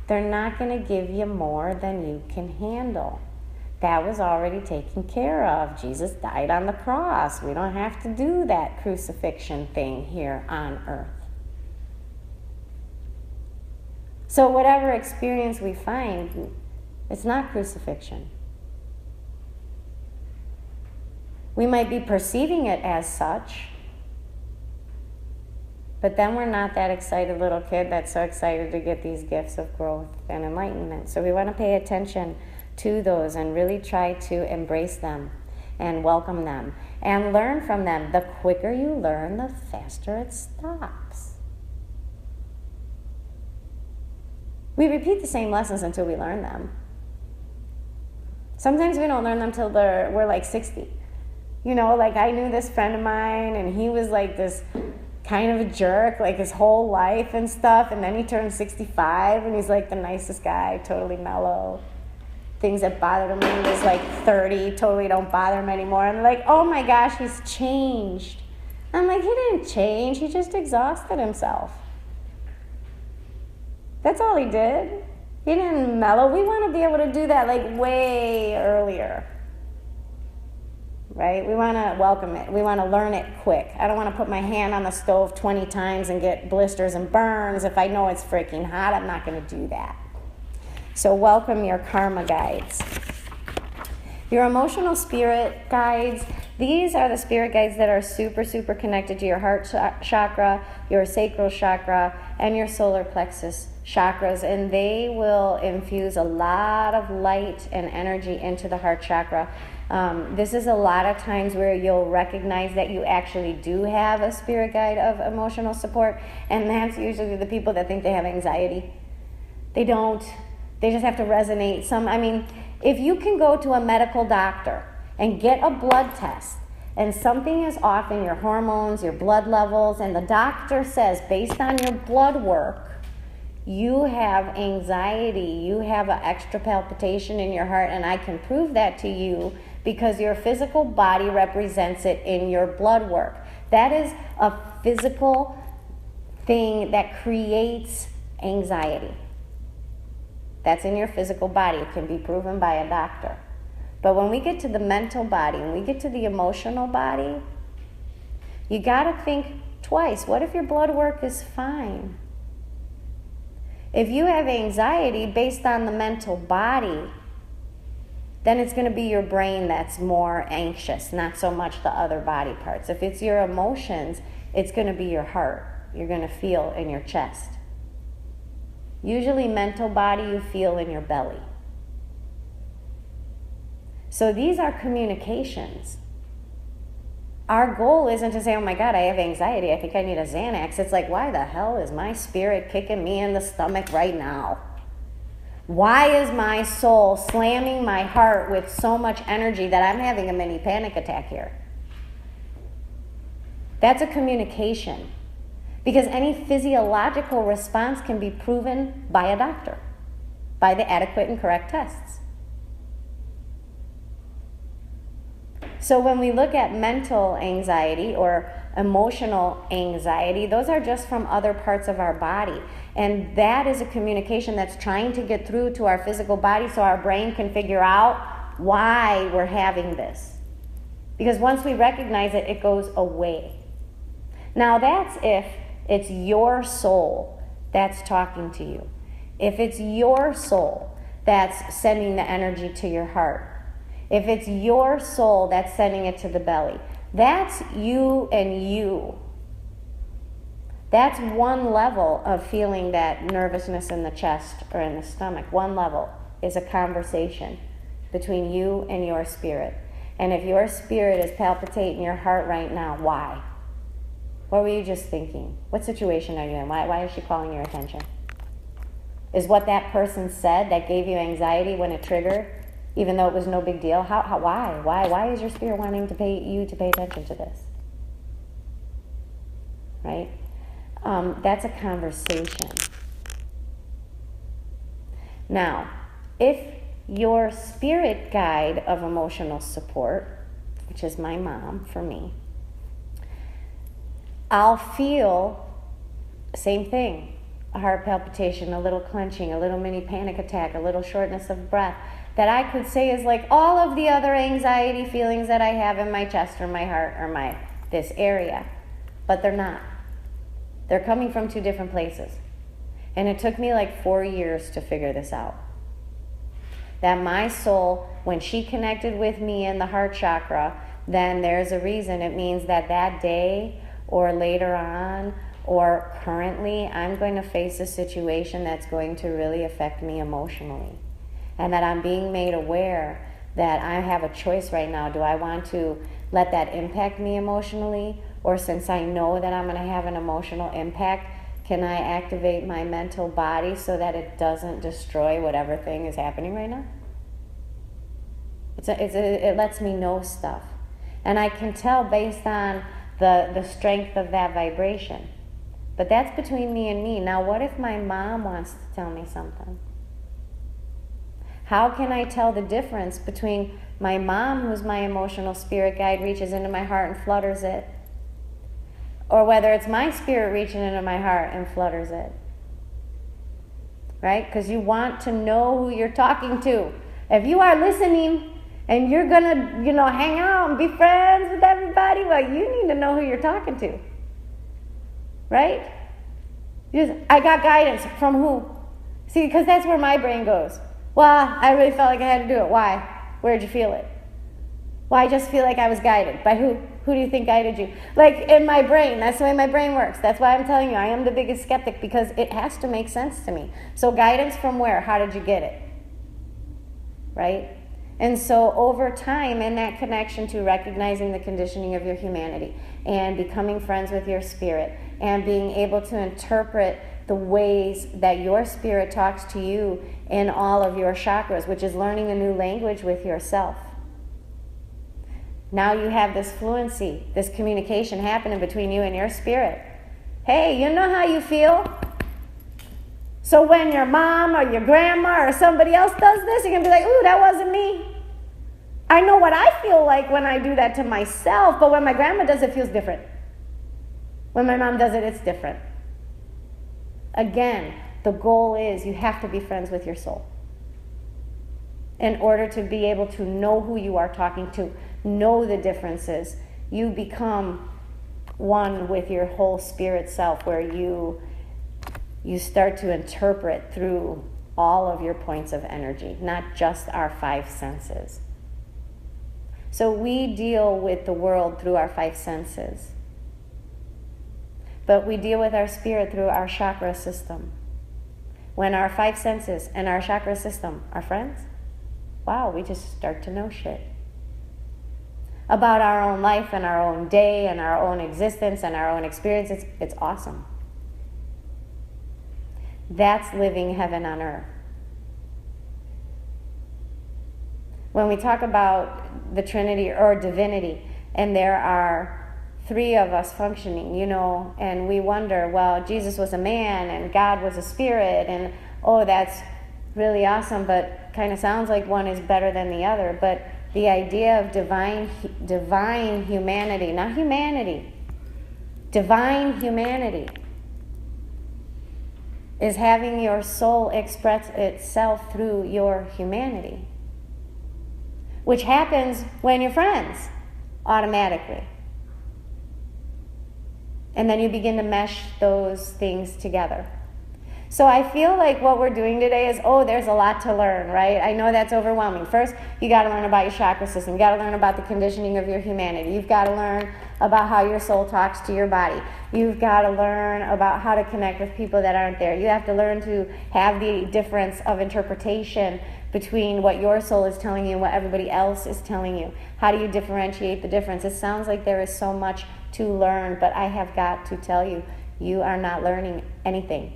They're not going to give you more than you can handle. That was already taken care of. Jesus died on the cross. We don't have to do that crucifixion thing here on earth. So, whatever experience we find, it's not crucifixion. We might be perceiving it as such, but then we're not that excited little kid that's so excited to get these gifts of growth and enlightenment. So we want to pay attention to those and really try to embrace them and welcome them and learn from them. The quicker you learn, the faster it stops. We repeat the same lessons until we learn them. Sometimes we don't learn them till we're like 60. You know, like I knew this friend of mine, and he was like this kind of a jerk like his whole life and stuff. And then he turned 65 and he's like the nicest guy, totally mellow. Things that bothered him when he was like 30 totally don't bother him anymore. And like, oh my gosh, he's changed. I'm like, he didn't change, he just exhausted himself. That's all he did. he didn't mellow. We want to be able to do that like way earlier. Right? We want to welcome it. We want to learn it quick. I don't want to put my hand on the stove 20 times and get blisters and burns. If I know it's freaking hot, I'm not going to do that. So, welcome your karma guides. Your emotional spirit guides, these are the spirit guides that are super, super connected to your heart chakra, your sacral chakra, and your solar plexus chakras, and they will infuse a lot of light and energy into the heart chakra. Um, this is a lot of times where you'll recognize that you actually do have a spirit guide of emotional support, and that's usually the people that think they have anxiety. They don't. They just have to resonate. Some, I mean, if you can go to a medical doctor and get a blood test and something is off in your hormones, your blood levels, and the doctor says, based on your blood work, you have anxiety, you have an extra palpitation in your heart, and I can prove that to you because your physical body represents it in your blood work. That is a physical thing that creates anxiety. That's in your physical body. It can be proven by a doctor. But when we get to the mental body, when we get to the emotional body, you got to think twice. What if your blood work is fine? If you have anxiety based on the mental body, then it's going to be your brain that's more anxious, not so much the other body parts. If it's your emotions, it's going to be your heart. You're going to feel in your chest. Usually, mental body you feel in your belly. So, these are communications. Our goal isn't to say, oh my God, I have anxiety. I think I need a Xanax. It's like, why the hell is my spirit kicking me in the stomach right now? Why is my soul slamming my heart with so much energy that I'm having a mini panic attack here? That's a communication. Because any physiological response can be proven by a doctor, by the adequate and correct tests. So when we look at mental anxiety or emotional anxiety, those are just from other parts of our body. And that is a communication that's trying to get through to our physical body so our brain can figure out why we're having this. Because once we recognize it, it goes away. Now, that's if it's your soul that's talking to you. If it's your soul that's sending the energy to your heart, if it's your soul that's sending it to the belly, that's you and you. That's one level of feeling that nervousness in the chest or in the stomach. One level is a conversation between you and your spirit. And if your spirit is palpitating your heart right now, why? What were you just thinking? What situation are you in? Why, why is she calling your attention? Is what that person said that gave you anxiety when it triggered, even though it was no big deal? How, how, why? Why? Why is your spirit wanting to pay you to pay attention to this? Right? Um, that's a conversation. Now, if your spirit guide of emotional support, which is my mom for me, I'll feel same thing a heart palpitation, a little clenching, a little mini panic attack, a little shortness of breath that I could say is like all of the other anxiety feelings that I have in my chest or my heart or my this area. But they're not. They're coming from two different places. And it took me like 4 years to figure this out. That my soul when she connected with me in the heart chakra, then there's a reason. It means that that day or later on or currently, I'm going to face a situation that's going to really affect me emotionally. And that I'm being made aware that I have a choice right now. Do I want to let that impact me emotionally? Or since I know that I'm going to have an emotional impact, can I activate my mental body so that it doesn't destroy whatever thing is happening right now? It's a, it's a, it lets me know stuff. And I can tell based on the, the strength of that vibration. But that's between me and me. Now, what if my mom wants to tell me something? How can I tell the difference between my mom, who's my emotional spirit guide, reaches into my heart and flutters it, or whether it's my spirit reaching into my heart and flutters it? right? Because you want to know who you're talking to. If you are listening and you're gonna, you know, hang out and be friends with everybody, well, you need to know who you're talking to, right? Just, I got guidance from who? See, because that's where my brain goes. Well, I really felt like I had to do it. Why? Where'd you feel it? Well, I just feel like I was guided. By who? Who do you think guided you? Like in my brain. That's the way my brain works. That's why I'm telling you, I am the biggest skeptic because it has to make sense to me. So, guidance from where? How did you get it? Right? And so, over time, in that connection to recognizing the conditioning of your humanity and becoming friends with your spirit and being able to interpret the ways that your spirit talks to you in all of your chakras, which is learning a new language with yourself. Now you have this fluency, this communication happening between you and your spirit. Hey, you know how you feel? So when your mom or your grandma or somebody else does this, you're going to be like, ooh, that wasn't me. I know what I feel like when I do that to myself, but when my grandma does it, it feels different. When my mom does it, it's different. Again, the goal is you have to be friends with your soul in order to be able to know who you are talking to, know the differences. You become one with your whole spirit self where you you start to interpret through all of your points of energy, not just our five senses. So we deal with the world through our five senses. But we deal with our spirit through our chakra system. When our five senses and our chakra system are friends, wow, we just start to know shit about our own life and our own day and our own existence and our own experience. It's, it's awesome. That's living heaven on earth. When we talk about the Trinity or divinity, and there are three of us functioning, you know, and we wonder, well, Jesus was a man and God was a spirit, and oh, that's really awesome, but kind of sounds like one is better than the other. But the idea of divine, divine humanity, not humanity, divine humanity, is having your soul express itself through your humanity, which happens when you're friends automatically. And then you begin to mesh those things together. So I feel like what we're doing today is, oh, there's a lot to learn, right? I know that's overwhelming. First, you got to learn about your chakra system. You got to learn about the conditioning of your humanity. You've got to learn about how your soul talks to your body. You've got to learn about how to connect with people that aren't there. You have to learn to have the difference of interpretation between what your soul is telling you and what everybody else is telling you. How do you differentiate the difference? It sounds like there is so much to learn, but I have got to tell you, you are not learning anything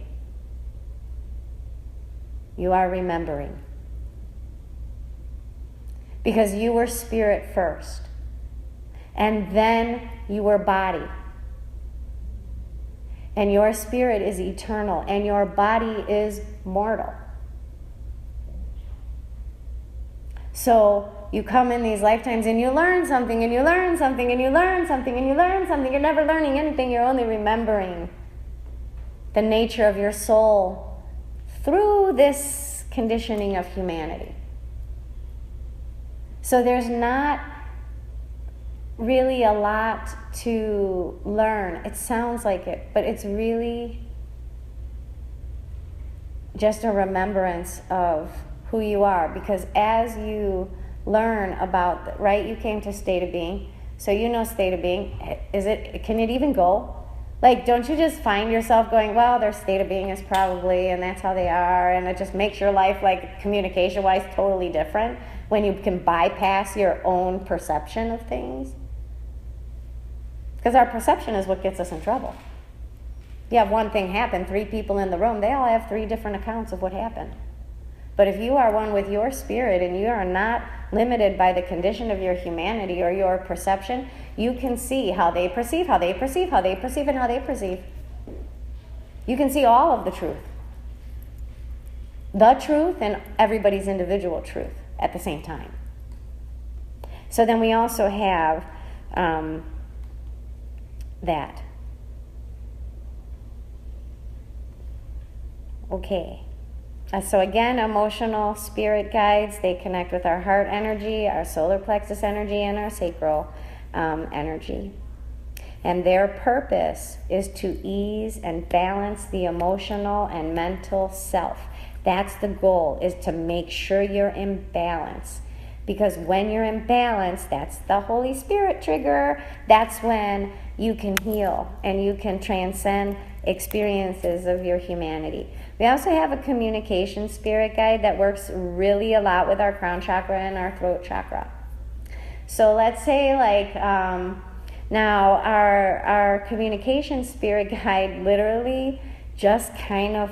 you are remembering. Because you were spirit first, and then you were body. And your spirit is eternal, and your body is mortal. So you come in these lifetimes and you learn something, and you learn something, and you learn something, and you learn something. You're never learning anything, you're only remembering the nature of your soul through this conditioning of humanity. So there's not really a lot to learn. It sounds like it, but it's really just a remembrance of who you are because as you learn about right you came to state of being so you know state of being is it can it even go like, don't you just find yourself going, well, their state of being is probably, and that's how they are, and it just makes your life, like, communication wise, totally different when you can bypass your own perception of things? Because our perception is what gets us in trouble. You have one thing happen, three people in the room, they all have three different accounts of what happened. But if you are one with your spirit and you are not limited by the condition of your humanity or your perception, you can see how they perceive, how they perceive, how they perceive, and how they perceive. You can see all of the truth. The truth and everybody's individual truth at the same time. So then we also have um, that. Okay. Uh, so again, emotional spirit guides, they connect with our heart energy, our solar plexus energy, and our sacral um, energy. And their purpose is to ease and balance the emotional and mental self. That's the goal, is to make sure you're in balance. Because when you're in balance, that's the Holy Spirit trigger. That's when you can heal and you can transcend experiences of your humanity. We also have a communication spirit guide that works really a lot with our crown chakra and our throat chakra. So let's say, like, um, now our our communication spirit guide literally just kind of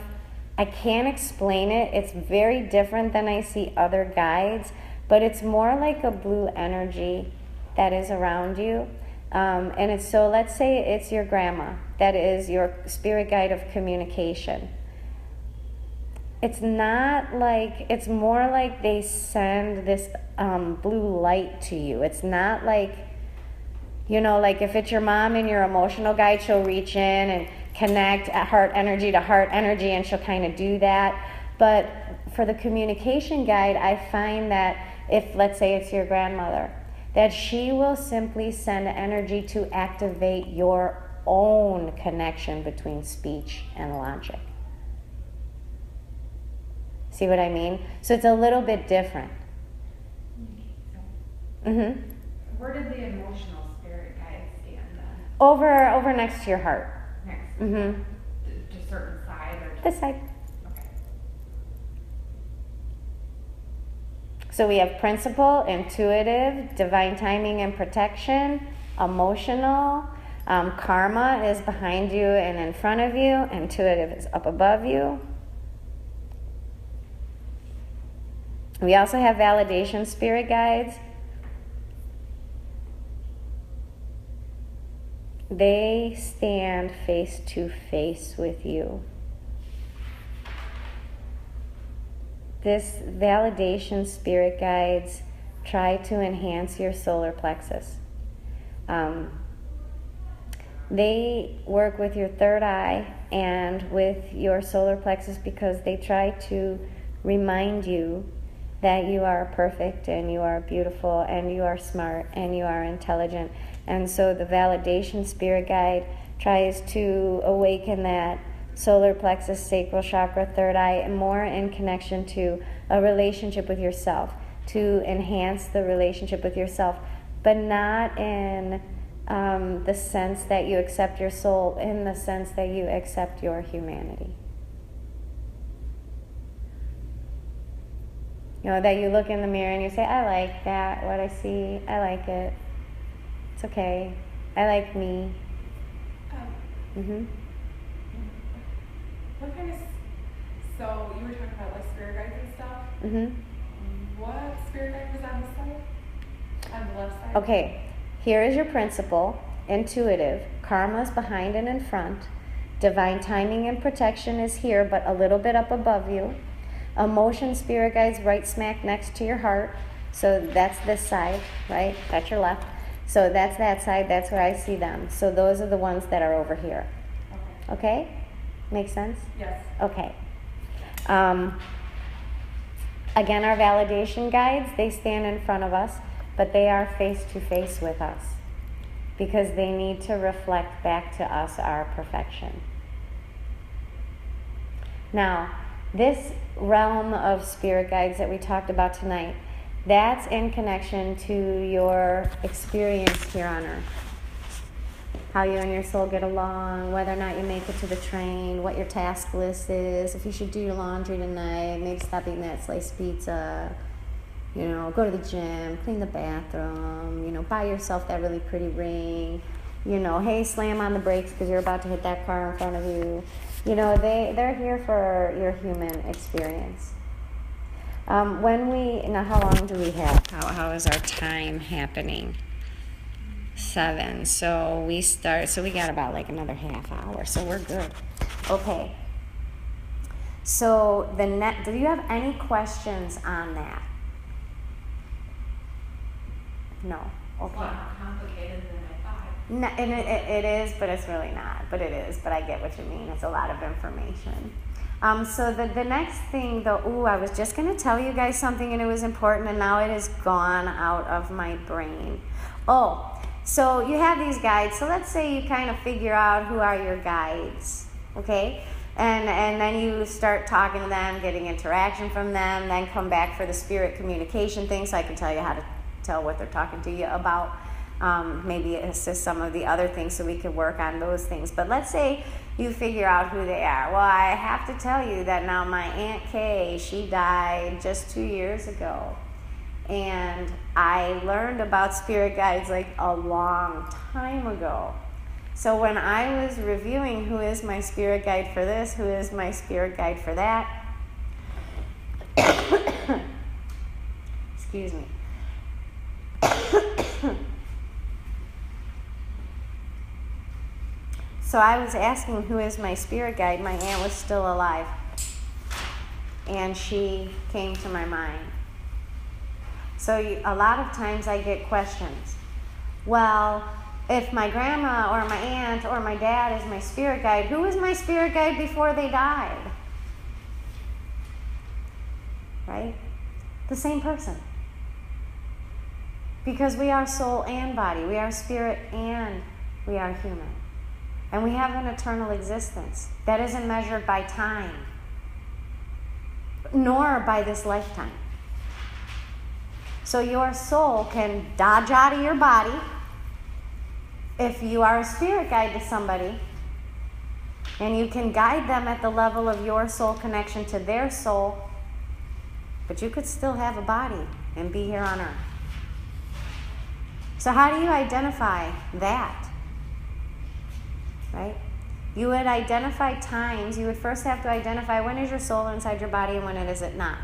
I can't explain it. It's very different than I see other guides, but it's more like a blue energy that is around you. Um, and it's so let's say it's your grandma that is your spirit guide of communication it's not like it's more like they send this um, blue light to you. It's not like you know like if it's your mom and your emotional guide she'll reach in and connect heart energy to heart energy and she'll kind of do that. But for the communication guide i find that if let's say it's your grandmother that she will simply send energy to activate your own connection between speech and logic See what I mean? So it's a little bit different. Mm-hmm. Where did the emotional spirit guide stand then? Over, over next to your heart. Next. Mm-hmm. To, to certain side or? This side. Okay. So we have principle, intuitive, divine timing and protection, emotional. Um, karma is behind you and in front of you. Intuitive is up above you. We also have validation spirit guides. They stand face to face with you. This validation spirit guides try to enhance your solar plexus. Um, they work with your third eye and with your solar plexus because they try to remind you that you are perfect and you are beautiful and you are smart and you are intelligent. And so the validation spirit guide tries to awaken that solar plexus, sacral chakra, third eye, more in connection to a relationship with yourself, to enhance the relationship with yourself, but not in um, the sense that you accept your soul, in the sense that you accept your humanity. You know, that you look in the mirror and you say, I like that, what I see, I like it. It's okay. I like me. Um, hmm what kind of, so you were talking about like spirit guides and stuff. hmm What spirit guide was on the side? On the left side? Okay, here is your principle intuitive. Karma is behind and in front. Divine timing and protection is here, but a little bit up above you. Emotion, spirit guides right smack next to your heart. So that's this side, right? That's your left. So that's that side. That's where I see them. So those are the ones that are over here. Okay. Okay? Makes sense? Yes. Okay. Um, again, our validation guides, they stand in front of us, but they are face to face with us because they need to reflect back to us our perfection. Now, this realm of spirit guides that we talked about tonight, that's in connection to your experience here on earth. How you and your soul get along, whether or not you make it to the train, what your task list is, if you should do your laundry tonight, maybe stop eating that sliced pizza, you know, go to the gym, clean the bathroom, you know, buy yourself that really pretty ring, you know, hey, slam on the brakes because you're about to hit that car in front of you. You know, they, they're here for your human experience. Um, when we, now how long do we have? How, how is our time happening? Seven. So we start, so we got about like another half hour, so we're good. Okay. So the net, do you have any questions on that? No. Okay. lot complicated than I thought. No, and it, it, it is, but it's really not. But it is. But I get what you mean. It's a lot of information. Um, so the, the next thing, though, ooh, I was just going to tell you guys something and it was important and now it is gone out of my brain. Oh, so you have these guides. So let's say you kind of figure out who are your guides, okay? And, and then you start talking to them, getting interaction from them, then come back for the spirit communication thing so I can tell you how to tell what they're talking to you about. Um, maybe assist some of the other things so we could work on those things. But let's say you figure out who they are. Well, I have to tell you that now my Aunt Kay, she died just two years ago. And I learned about spirit guides like a long time ago. So when I was reviewing who is my spirit guide for this, who is my spirit guide for that, excuse me. So I was asking who is my spirit guide. My aunt was still alive. And she came to my mind. So a lot of times I get questions. Well, if my grandma or my aunt or my dad is my spirit guide, who was my spirit guide before they died? Right? The same person. Because we are soul and body, we are spirit and we are human. And we have an eternal existence that isn't measured by time, nor by this lifetime. So your soul can dodge out of your body if you are a spirit guide to somebody and you can guide them at the level of your soul connection to their soul, but you could still have a body and be here on earth. So, how do you identify that? Right? You would identify times. You would first have to identify when is your soul inside your body and when it is it not.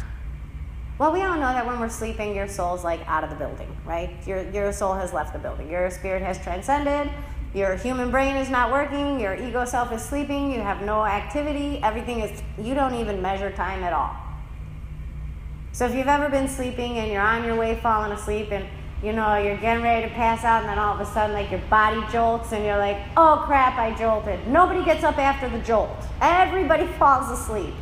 Well, we all know that when we're sleeping, your soul's like out of the building, right? Your, your soul has left the building. Your spirit has transcended. Your human brain is not working. Your ego self is sleeping. You have no activity. Everything is, you don't even measure time at all. So if you've ever been sleeping and you're on your way falling asleep and you know, you're getting ready to pass out, and then all of a sudden, like your body jolts, and you're like, oh crap, I jolted. Nobody gets up after the jolt. Everybody falls asleep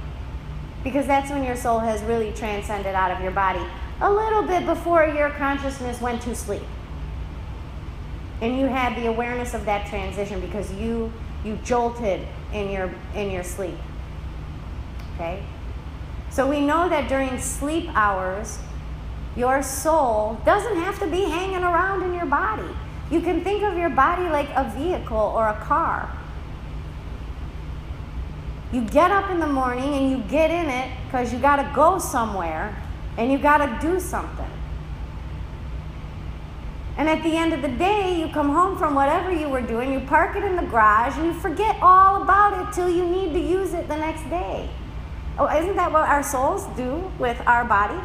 because that's when your soul has really transcended out of your body a little bit before your consciousness went to sleep. And you had the awareness of that transition because you you jolted in your in your sleep. Okay? So we know that during sleep hours, your soul doesn't have to be hanging around in your body. You can think of your body like a vehicle or a car. You get up in the morning and you get in it because you got to go somewhere and you got to do something. And at the end of the day, you come home from whatever you were doing, you park it in the garage, and you forget all about it till you need to use it the next day. Oh, isn't that what our souls do with our body?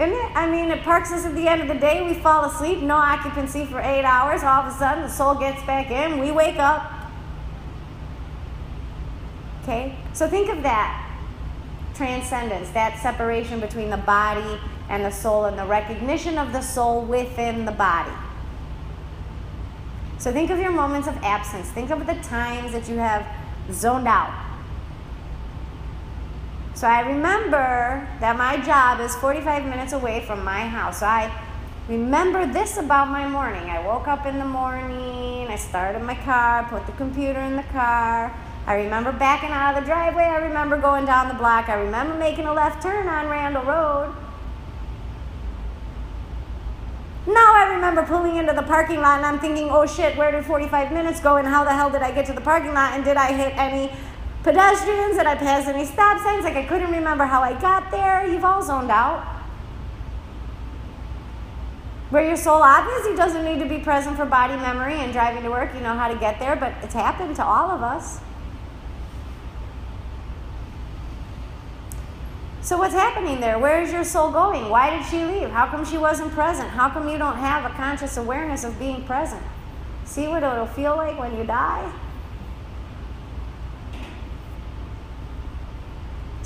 Isn't it? I mean, it parks us at the end of the day, we fall asleep, no occupancy for eight hours, all of a sudden the soul gets back in, we wake up, Okay? So think of that transcendence, that separation between the body and the soul, and the recognition of the soul within the body. So think of your moments of absence. Think of the times that you have zoned out. So I remember that my job is 45 minutes away from my house. So I remember this about my morning. I woke up in the morning, I started my car, put the computer in the car. I remember backing out of the driveway. I remember going down the block. I remember making a left turn on Randall Road. Now I remember pulling into the parking lot and I'm thinking, oh shit, where did 45 minutes go and how the hell did I get to the parking lot and did I hit any pedestrians? Did I pass any stop signs? Like I couldn't remember how I got there. You've all zoned out. Where your soul obviously doesn't need to be present for body memory and driving to work, you know how to get there, but it's happened to all of us. So, what's happening there? Where is your soul going? Why did she leave? How come she wasn't present? How come you don't have a conscious awareness of being present? See what it'll feel like when you die?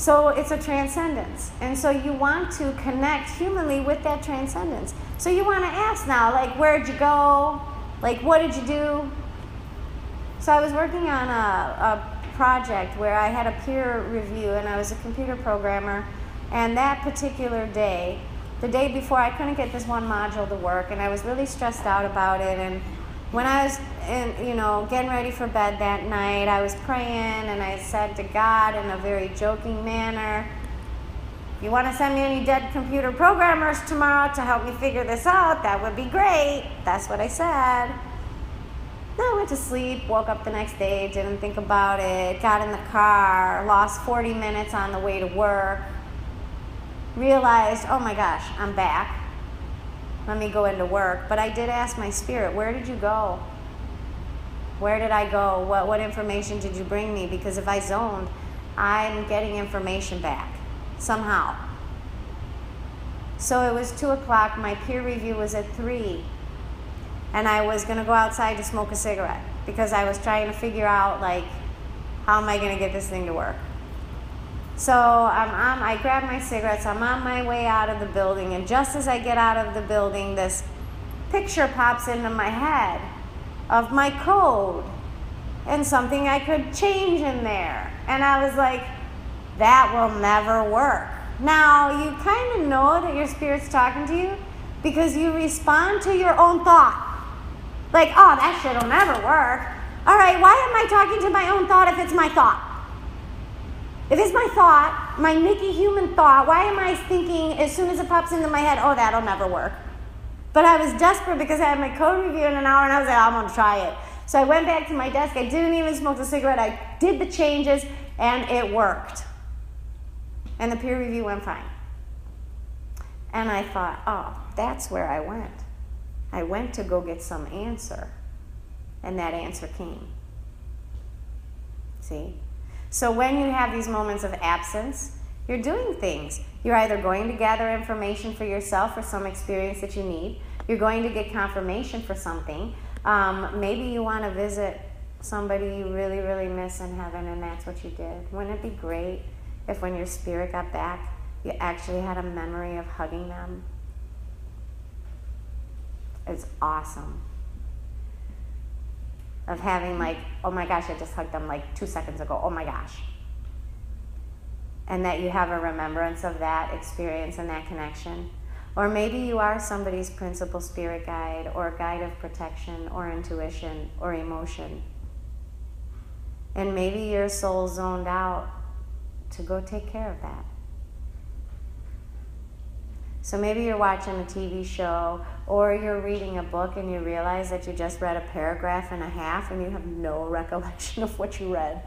So, it's a transcendence. And so, you want to connect humanly with that transcendence. So, you want to ask now, like, where'd you go? Like, what did you do? So, I was working on a, a project where I had a peer review and I was a computer programmer. And that particular day, the day before, I couldn't get this one module to work, and I was really stressed out about it. And when I was, in, you know, getting ready for bed that night, I was praying and I said to God in a very joking manner, "If you want to send me any dead computer programmers tomorrow to help me figure this out, that would be great." That's what I said. Then I went to sleep, woke up the next day, didn't think about it, got in the car, lost 40 minutes on the way to work, realized, oh my gosh, I'm back let me go into work. But I did ask my spirit, where did you go? Where did I go? What, what information did you bring me? Because if I zoned, I'm getting information back somehow. So it was 2 o'clock. My peer review was at 3. And I was going to go outside to smoke a cigarette because I was trying to figure out, like, how am I going to get this thing to work? So I'm on, I grab my cigarettes, I'm on my way out of the building, and just as I get out of the building, this picture pops into my head of my code and something I could change in there. And I was like, that will never work. Now, you kind of know that your spirit's talking to you because you respond to your own thought. Like, oh, that shit will never work. All right, why am I talking to my own thought if it's my thought? If it's my thought, my Nikki human thought, why am I thinking as soon as it pops into my head, oh, that'll never work? But I was desperate because I had my code review in an hour and I was like, I'm going to try it. So I went back to my desk. I didn't even smoke a cigarette. I did the changes and it worked. And the peer review went fine. And I thought, oh, that's where I went. I went to go get some answer. And that answer came. See? So when you have these moments of absence, you're doing things. You're either going to gather information for yourself for some experience that you need, you're going to get confirmation for something. Um, maybe you want to visit somebody you really, really miss in heaven, and that's what you did. Wouldn't it be great if when your spirit got back, you actually had a memory of hugging them? It's awesome of having like, oh my gosh, I just hugged them like two seconds ago. Oh my gosh. And that you have a remembrance of that experience and that connection. Or maybe you are somebody's principal spirit guide or guide of protection or intuition or emotion. And maybe your soul zoned out to go take care of that. So maybe you're watching a TV show or you're reading a book and you realize that you just read a paragraph and a half and you have no recollection of what you read.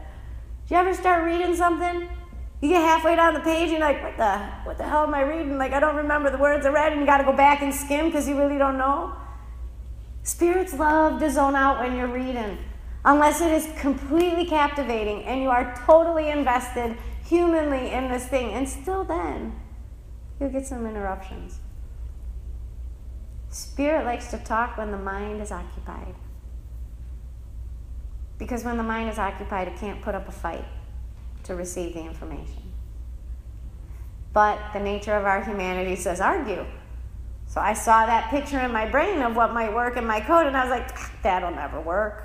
Do you ever start reading something? You get halfway down the page and you're like, what the, what the hell am I reading? Like, I don't remember the words I read, and you got to go back and skim because you really don't know. Spirits love to zone out when you're reading, unless it is completely captivating and you are totally invested humanly in this thing. And still then, you'll get some interruptions. Spirit likes to talk when the mind is occupied. Because when the mind is occupied, it can't put up a fight to receive the information. But the nature of our humanity says argue. So I saw that picture in my brain of what might work in my code, and I was like, ah, that'll never work.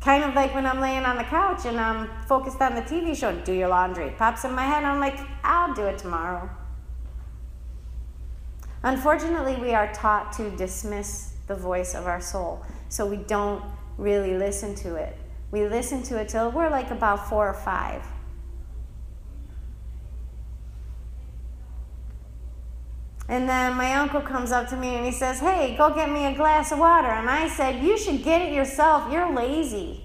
Kind of like when I'm laying on the couch and I'm focused on the TV show, do your laundry. Pops in my head, and I'm like, I'll do it tomorrow. Unfortunately, we are taught to dismiss the voice of our soul, so we don't really listen to it. We listen to it till we're like about four or five. And then my uncle comes up to me and he says, Hey, go get me a glass of water. And I said, You should get it yourself. You're lazy.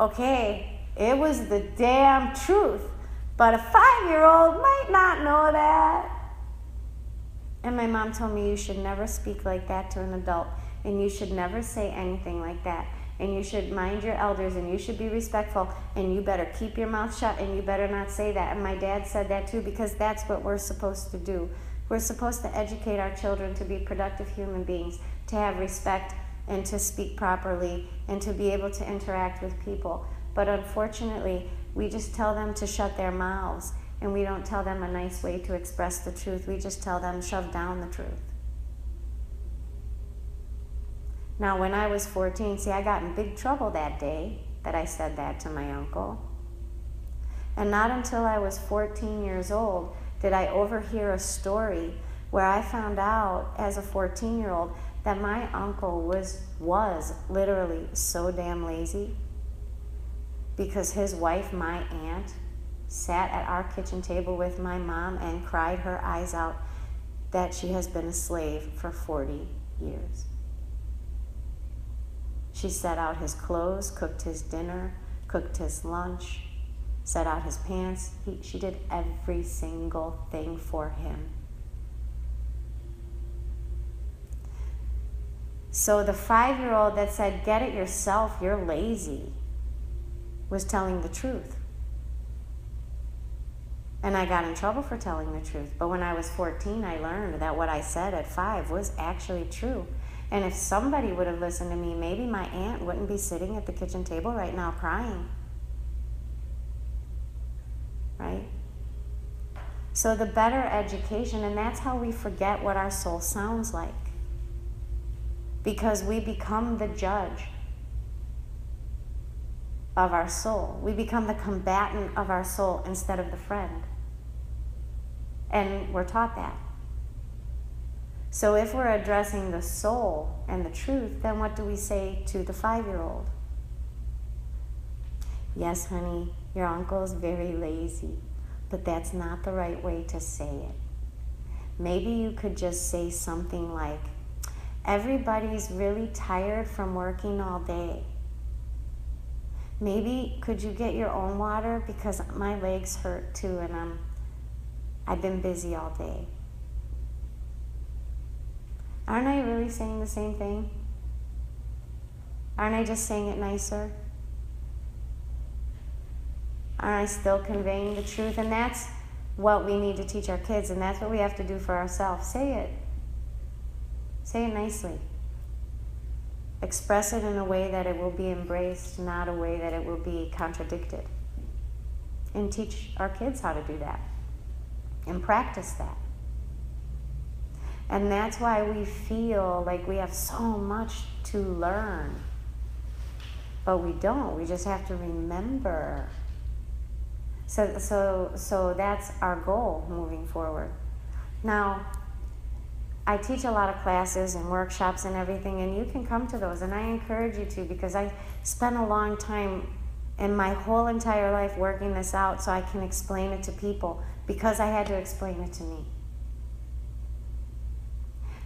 Okay, it was the damn truth. But a five year old might not know that. And my mom told me you should never speak like that to an adult. And you should never say anything like that. And you should mind your elders and you should be respectful. And you better keep your mouth shut and you better not say that. And my dad said that too because that's what we're supposed to do. We're supposed to educate our children to be productive human beings, to have respect and to speak properly and to be able to interact with people. But unfortunately, we just tell them to shut their mouths and we don't tell them a nice way to express the truth. We just tell them, shove down the truth. Now, when I was 14, see, I got in big trouble that day that I said that to my uncle. And not until I was 14 years old did I overhear a story where I found out as a 14 year old that my uncle was, was literally so damn lazy because his wife, my aunt, sat at our kitchen table with my mom and cried her eyes out that she has been a slave for 40 years. She set out his clothes, cooked his dinner, cooked his lunch, set out his pants. He, she did every single thing for him. So the five year old that said, Get it yourself, you're lazy, was telling the truth. And I got in trouble for telling the truth. But when I was 14, I learned that what I said at five was actually true. And if somebody would have listened to me, maybe my aunt wouldn't be sitting at the kitchen table right now crying. Right? So, the better education, and that's how we forget what our soul sounds like. Because we become the judge of our soul. We become the combatant of our soul instead of the friend. And we're taught that. So if we're addressing the soul and the truth, then what do we say to the five year old? Yes, honey, your uncle is very lazy, but that's not the right way to say it. Maybe you could just say something like, Everybody's really tired from working all day. Maybe could you get your own water because my legs hurt too and I'm I've been busy all day. Aren't I really saying the same thing? Aren't I just saying it nicer? Aren't I still conveying the truth? And that's what we need to teach our kids, and that's what we have to do for ourselves. Say it. Say it nicely. Express it in a way that it will be embraced, not a way that it will be contradicted. And teach our kids how to do that and practice that. And that's why we feel like we have so much to learn. But we don't. We just have to remember. So, so, so that's our goal moving forward. Now, I teach a lot of classes and workshops and everything, and you can come to those, and I encourage you to because I spent a long time in my whole entire life working this out so I can explain it to people because I had to explain it to me.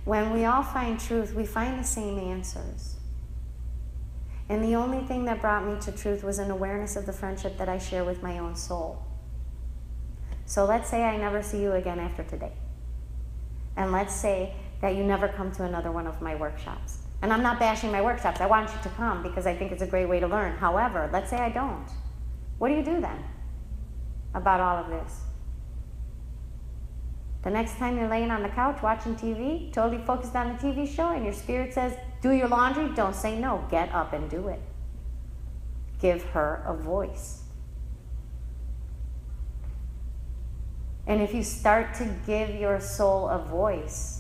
When we all find truth, we find the same answers. And the only thing that brought me to truth was an awareness of the friendship that I share with my own soul. So let's say I never see you again after today. And let's say that you never come to another one of my workshops. And I'm not bashing my workshops. I want you to come because I think it's a great way to learn. However, let's say I don't. What do you do then about all of this? The next time you're laying on the couch watching TV, totally focused on the TV show, and your spirit says, Do your laundry, don't say no. Get up and do it. Give her a voice. And if you start to give your soul a voice,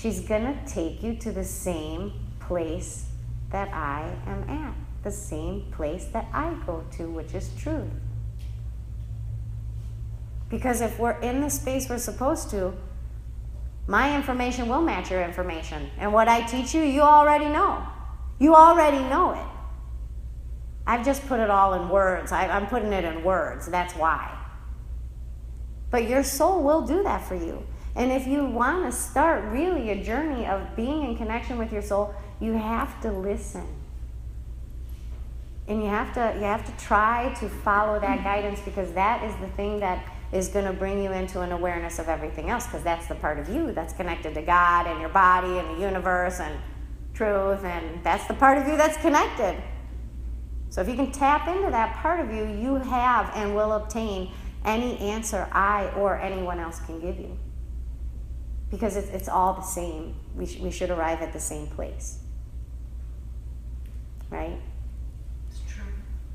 she's going to take you to the same place that I am at, the same place that I go to, which is truth. Because if we're in the space we're supposed to, my information will match your information. And what I teach you, you already know. You already know it. I've just put it all in words. I, am putting it in words. That's why. But your soul will do that for you. And if you want to start really a journey of being in connection with your soul, you have to listen. And you have to you have to try to follow that guidance because that is the thing that is going to bring you into an awareness of everything else because that's the part of you that's connected to God and your body and the universe and truth and that's the part of you that's connected. So if you can tap into that part of you, you have and will obtain any answer I or anyone else can give you. Because it's, it's all the same. We, sh- we should arrive at the same place. Right? It's true.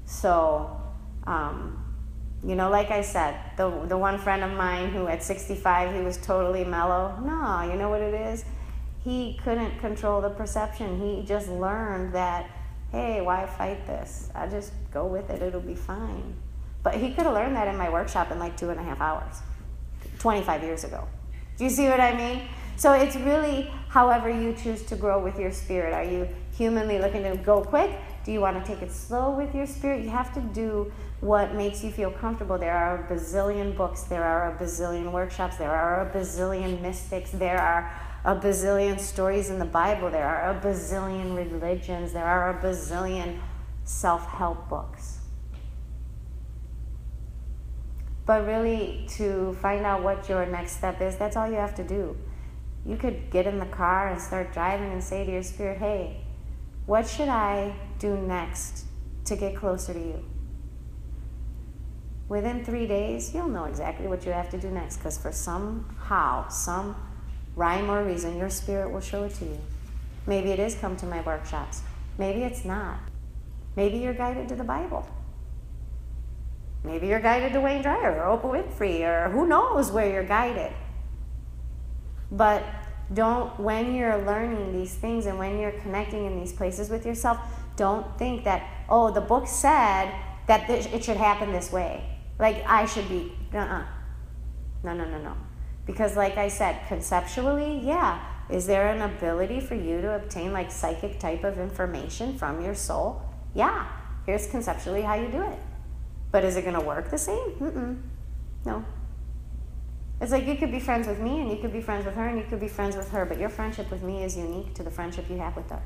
So, um, you know, like I said, the, the one friend of mine who at 65 he was totally mellow. No, you know what it is? He couldn't control the perception. He just learned that hey, why fight this? I just go with it, it'll be fine. But he could have learned that in my workshop in like two and a half hours, 25 years ago. Do you see what I mean? So it's really however you choose to grow with your spirit. Are you humanly looking to go quick? Do you want to take it slow with your spirit? You have to do what makes you feel comfortable. There are a bazillion books, there are a bazillion workshops, there are a bazillion mystics, there are a bazillion stories in the Bible, there are a bazillion religions, there are a bazillion self help books. But really, to find out what your next step is, that's all you have to do. You could get in the car and start driving and say to your spirit, hey, what should I do next to get closer to you? Within three days, you'll know exactly what you have to do next because for somehow, some rhyme or reason, your spirit will show it to you. Maybe it is come to my workshops. Maybe it's not. Maybe you're guided to the Bible. Maybe you're guided to Wayne Dyer or Oprah Winfrey or who knows where you're guided. But don't, when you're learning these things and when you're connecting in these places with yourself, don't think that, oh, the book said that it should happen this way. Like I should be, uh uh No, no, no, no. Because, like I said, conceptually, yeah. Is there an ability for you to obtain like psychic type of information from your soul? Yeah. Here's conceptually how you do it. But is it going to work the same? Mm-mm. No. It's like you could be friends with me and you could be friends with her and you could be friends with her, but your friendship with me is unique to the friendship you have with her.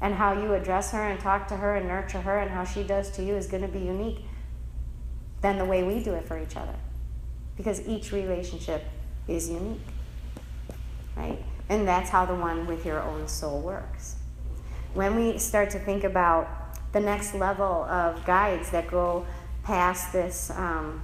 And how you address her and talk to her and nurture her and how she does to you is going to be unique than the way we do it for each other. Because each relationship is unique. Right? And that's how the one with your own soul works. When we start to think about the next level of guides that go past this um,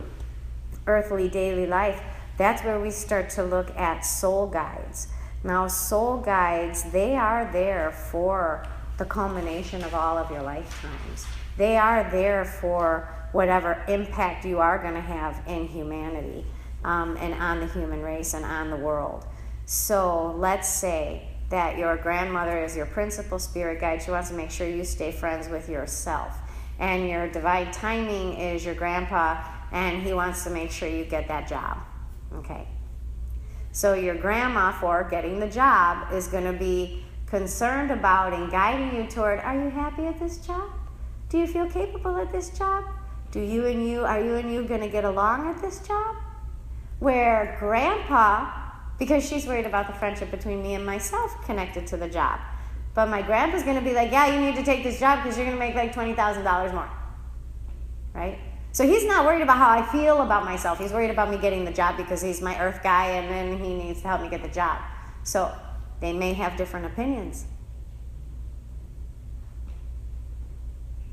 earthly daily life, that's where we start to look at soul guides. Now, soul guides, they are there for the culmination of all of your lifetimes. They are there for whatever impact you are going to have in humanity um, and on the human race and on the world. So let's say that your grandmother is your principal spirit guide. She wants to make sure you stay friends with yourself. And your divine timing is your grandpa, and he wants to make sure you get that job. Okay. So your grandma, for getting the job, is going to be concerned about and guiding you toward are you happy at this job? Do you feel capable at this job? Do you and you, are you and you going to get along at this job? Where grandpa because she's worried about the friendship between me and myself connected to the job. But my grandpa's going to be like, yeah, you need to take this job because you're going to make like $20,000 more. Right? So he's not worried about how I feel about myself. He's worried about me getting the job because he's my earth guy and then he needs to help me get the job. So they may have different opinions.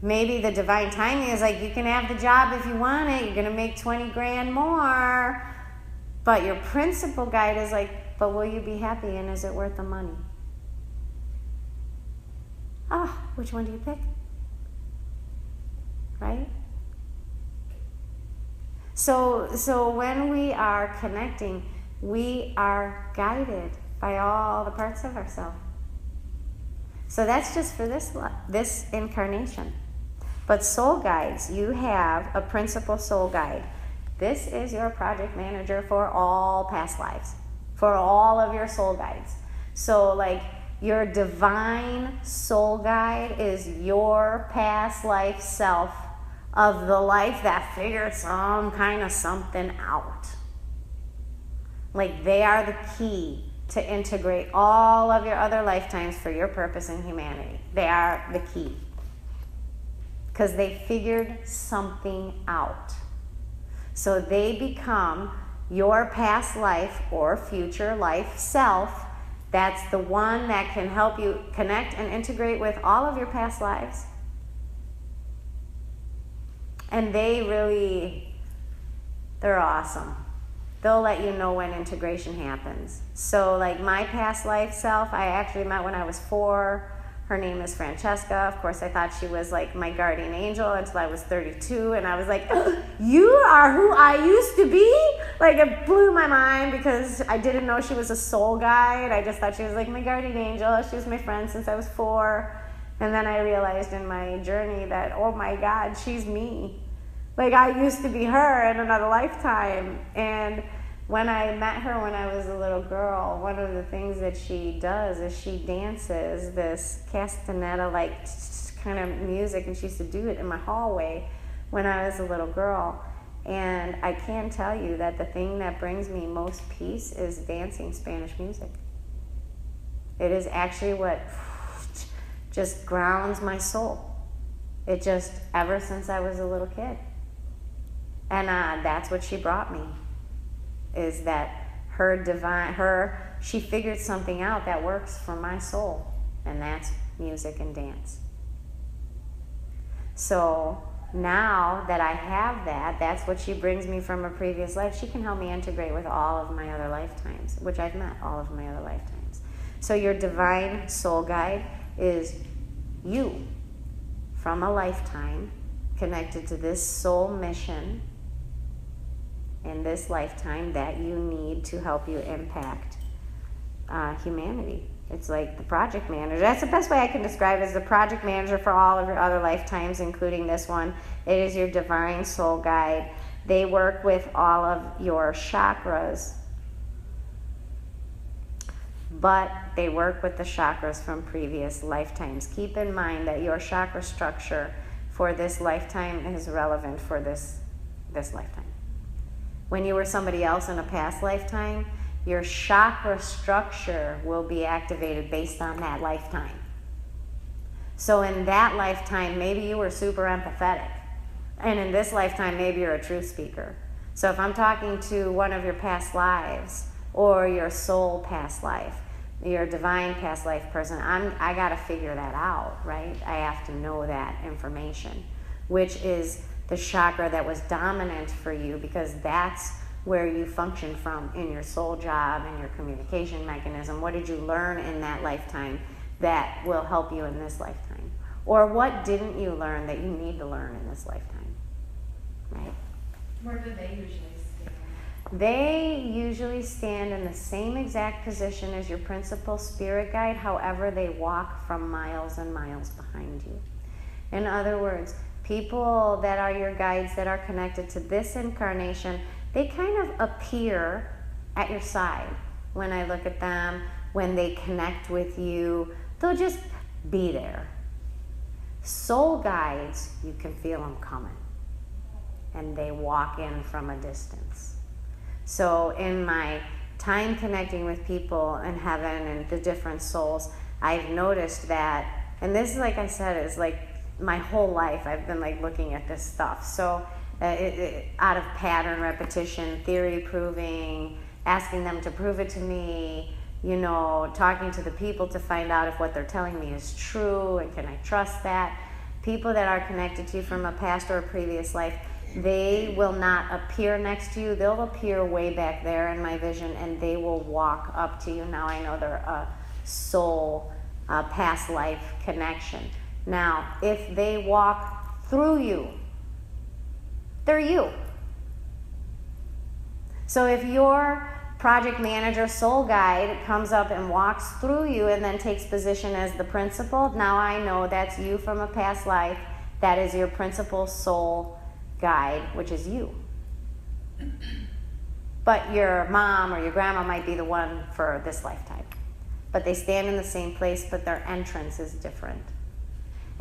Maybe the divine timing is like, you can have the job if you want it. You're going to make 20 grand more. But your principal guide is like, but will you be happy and is it worth the money? Ah, oh, which one do you pick? Right? So, so when we are connecting, we are guided by all the parts of ourselves. So that's just for this this incarnation. But soul guides, you have a principal soul guide this is your project manager for all past lives, for all of your soul guides. So, like, your divine soul guide is your past life self of the life that figured some kind of something out. Like, they are the key to integrate all of your other lifetimes for your purpose in humanity. They are the key. Because they figured something out. So they become your past life or future life self. That's the one that can help you connect and integrate with all of your past lives. And they really, they're awesome. They'll let you know when integration happens. So, like my past life self, I actually met when I was four. Her name is Francesca. Of course, I thought she was like my guardian angel until I was 32, and I was like, You are who I used to be? Like, it blew my mind because I didn't know she was a soul guide. I just thought she was like my guardian angel. She was my friend since I was four. And then I realized in my journey that, oh my God, she's me. Like I used to be her in another lifetime. And when I met her when I was a little girl, one of the things that she does is she dances this castaneta like kind of music, and she used to do it in my hallway when I was a little girl. And I can tell you that the thing that brings me most peace is dancing Spanish music. It is actually what just grounds my soul. It just, ever since I was a little kid. And uh, that's what she brought me, is that her divine, her, she figured something out that works for my soul, and that's music and dance. So now that I have that, that's what she brings me from a previous life. She can help me integrate with all of my other lifetimes, which I've met all of my other lifetimes. So your divine soul guide is you from a lifetime connected to this soul mission in this lifetime that you need to help you impact uh, humanity. It's like the project manager. That's the best way I can describe it as the project manager for all of your other lifetimes, including this one. It is your divine soul guide. They work with all of your chakras, but they work with the chakras from previous lifetimes. Keep in mind that your chakra structure for this lifetime is relevant for this, this lifetime. When you were somebody else in a past lifetime, your chakra structure will be activated based on that lifetime. So, in that lifetime, maybe you were super empathetic. And in this lifetime, maybe you're a truth speaker. So, if I'm talking to one of your past lives or your soul past life, your divine past life person, I'm, I got to figure that out, right? I have to know that information, which is the chakra that was dominant for you because that's where you function from in your soul job and your communication mechanism. What did you learn in that lifetime that will help you in this lifetime? Or what didn't you learn that you need to learn in this lifetime? Right? Where do they usually stand? They usually stand in the same exact position as your principal spirit guide, however, they walk from miles and miles behind you. In other words, people that are your guides that are connected to this incarnation they kind of appear at your side when I look at them, when they connect with you. They'll just be there. Soul guides, you can feel them coming, and they walk in from a distance. So, in my time connecting with people in heaven and the different souls, I've noticed that, and this, is like I said, is like my whole life. I've been like looking at this stuff. So, uh, it, it, out of pattern repetition, theory proving, asking them to prove it to me, you know, talking to the people to find out if what they're telling me is true and can I trust that. People that are connected to you from a past or a previous life, they will not appear next to you. They'll appear way back there in my vision and they will walk up to you. Now I know they're a soul, past life connection. Now, if they walk through you, they're you. So if your project manager soul guide comes up and walks through you and then takes position as the principal, now I know that's you from a past life. That is your principal soul guide, which is you. But your mom or your grandma might be the one for this lifetime. But they stand in the same place, but their entrance is different.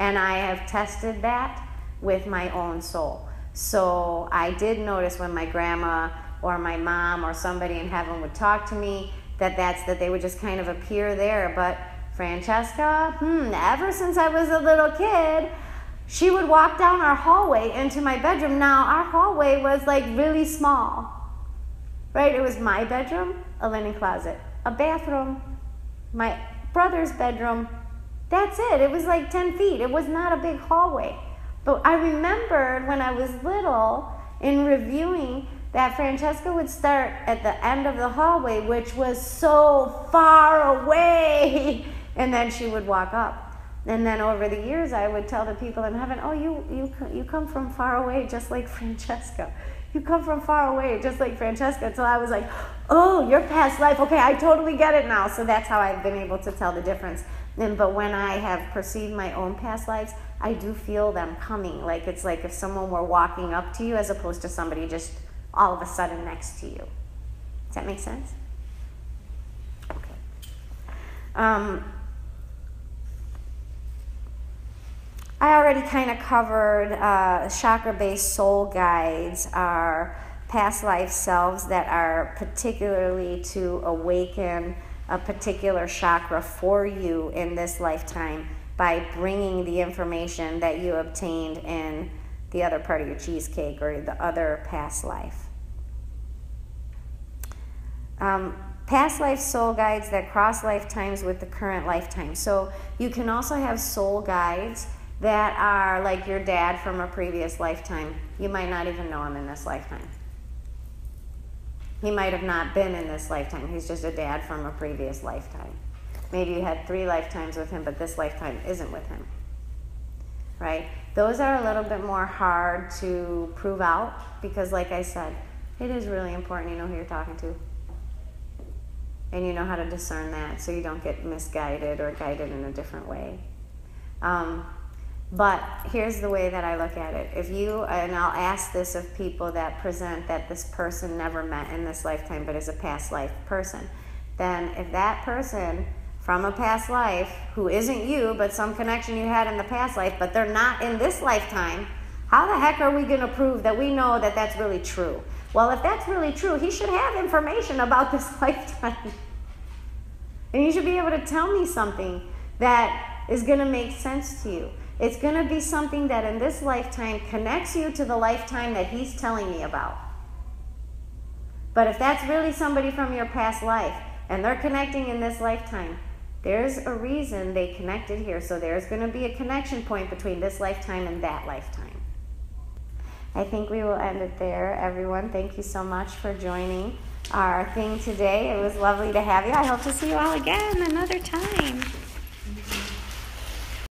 And I have tested that with my own soul. So I did notice when my grandma or my mom or somebody in heaven would talk to me that that's that they would just kind of appear there. But Francesca, hmm, ever since I was a little kid, she would walk down our hallway into my bedroom. Now our hallway was like really small. Right? It was my bedroom, a linen closet, a bathroom, my brother's bedroom. That's it. It was like 10 feet. It was not a big hallway. But I remembered when I was little in reviewing that Francesca would start at the end of the hallway, which was so far away, and then she would walk up. And then over the years, I would tell the people in heaven, "Oh, you you you come from far away, just like Francesca." you come from far away, just like Francesca, until I was like, oh, your past life. Okay, I totally get it now. So that's how I've been able to tell the difference. And, but when I have perceived my own past lives, I do feel them coming. Like it's like if someone were walking up to you as opposed to somebody just all of a sudden next to you. Does that make sense? Okay. Um, I already kind of covered uh, chakra based soul guides are past life selves that are particularly to awaken a particular chakra for you in this lifetime by bringing the information that you obtained in the other part of your cheesecake or the other past life. Um, past life soul guides that cross lifetimes with the current lifetime. So you can also have soul guides that are like your dad from a previous lifetime. You might not even know him in this lifetime. He might have not been in this lifetime. He's just a dad from a previous lifetime. Maybe you had three lifetimes with him, but this lifetime isn't with him. Right? Those are a little bit more hard to prove out because, like I said, it is really important you know who you're talking to. And you know how to discern that so you don't get misguided or guided in a different way. Um, but here's the way that I look at it. If you, and I'll ask this of people that present that this person never met in this lifetime but is a past life person, then if that person from a past life who isn't you but some connection you had in the past life, but they're not in this lifetime, how the heck are we going to prove that we know that that's really true? Well, if that's really true, he should have information about this lifetime. and you should be able to tell me something that is going to make sense to you. It's going to be something that in this lifetime connects you to the lifetime that he's telling me about. But if that's really somebody from your past life and they're connecting in this lifetime, there's a reason they connected here. So there's going to be a connection point between this lifetime and that lifetime. I think we will end it there, everyone. Thank you so much for joining our thing today. It was lovely to have you. I hope to see you all again another time.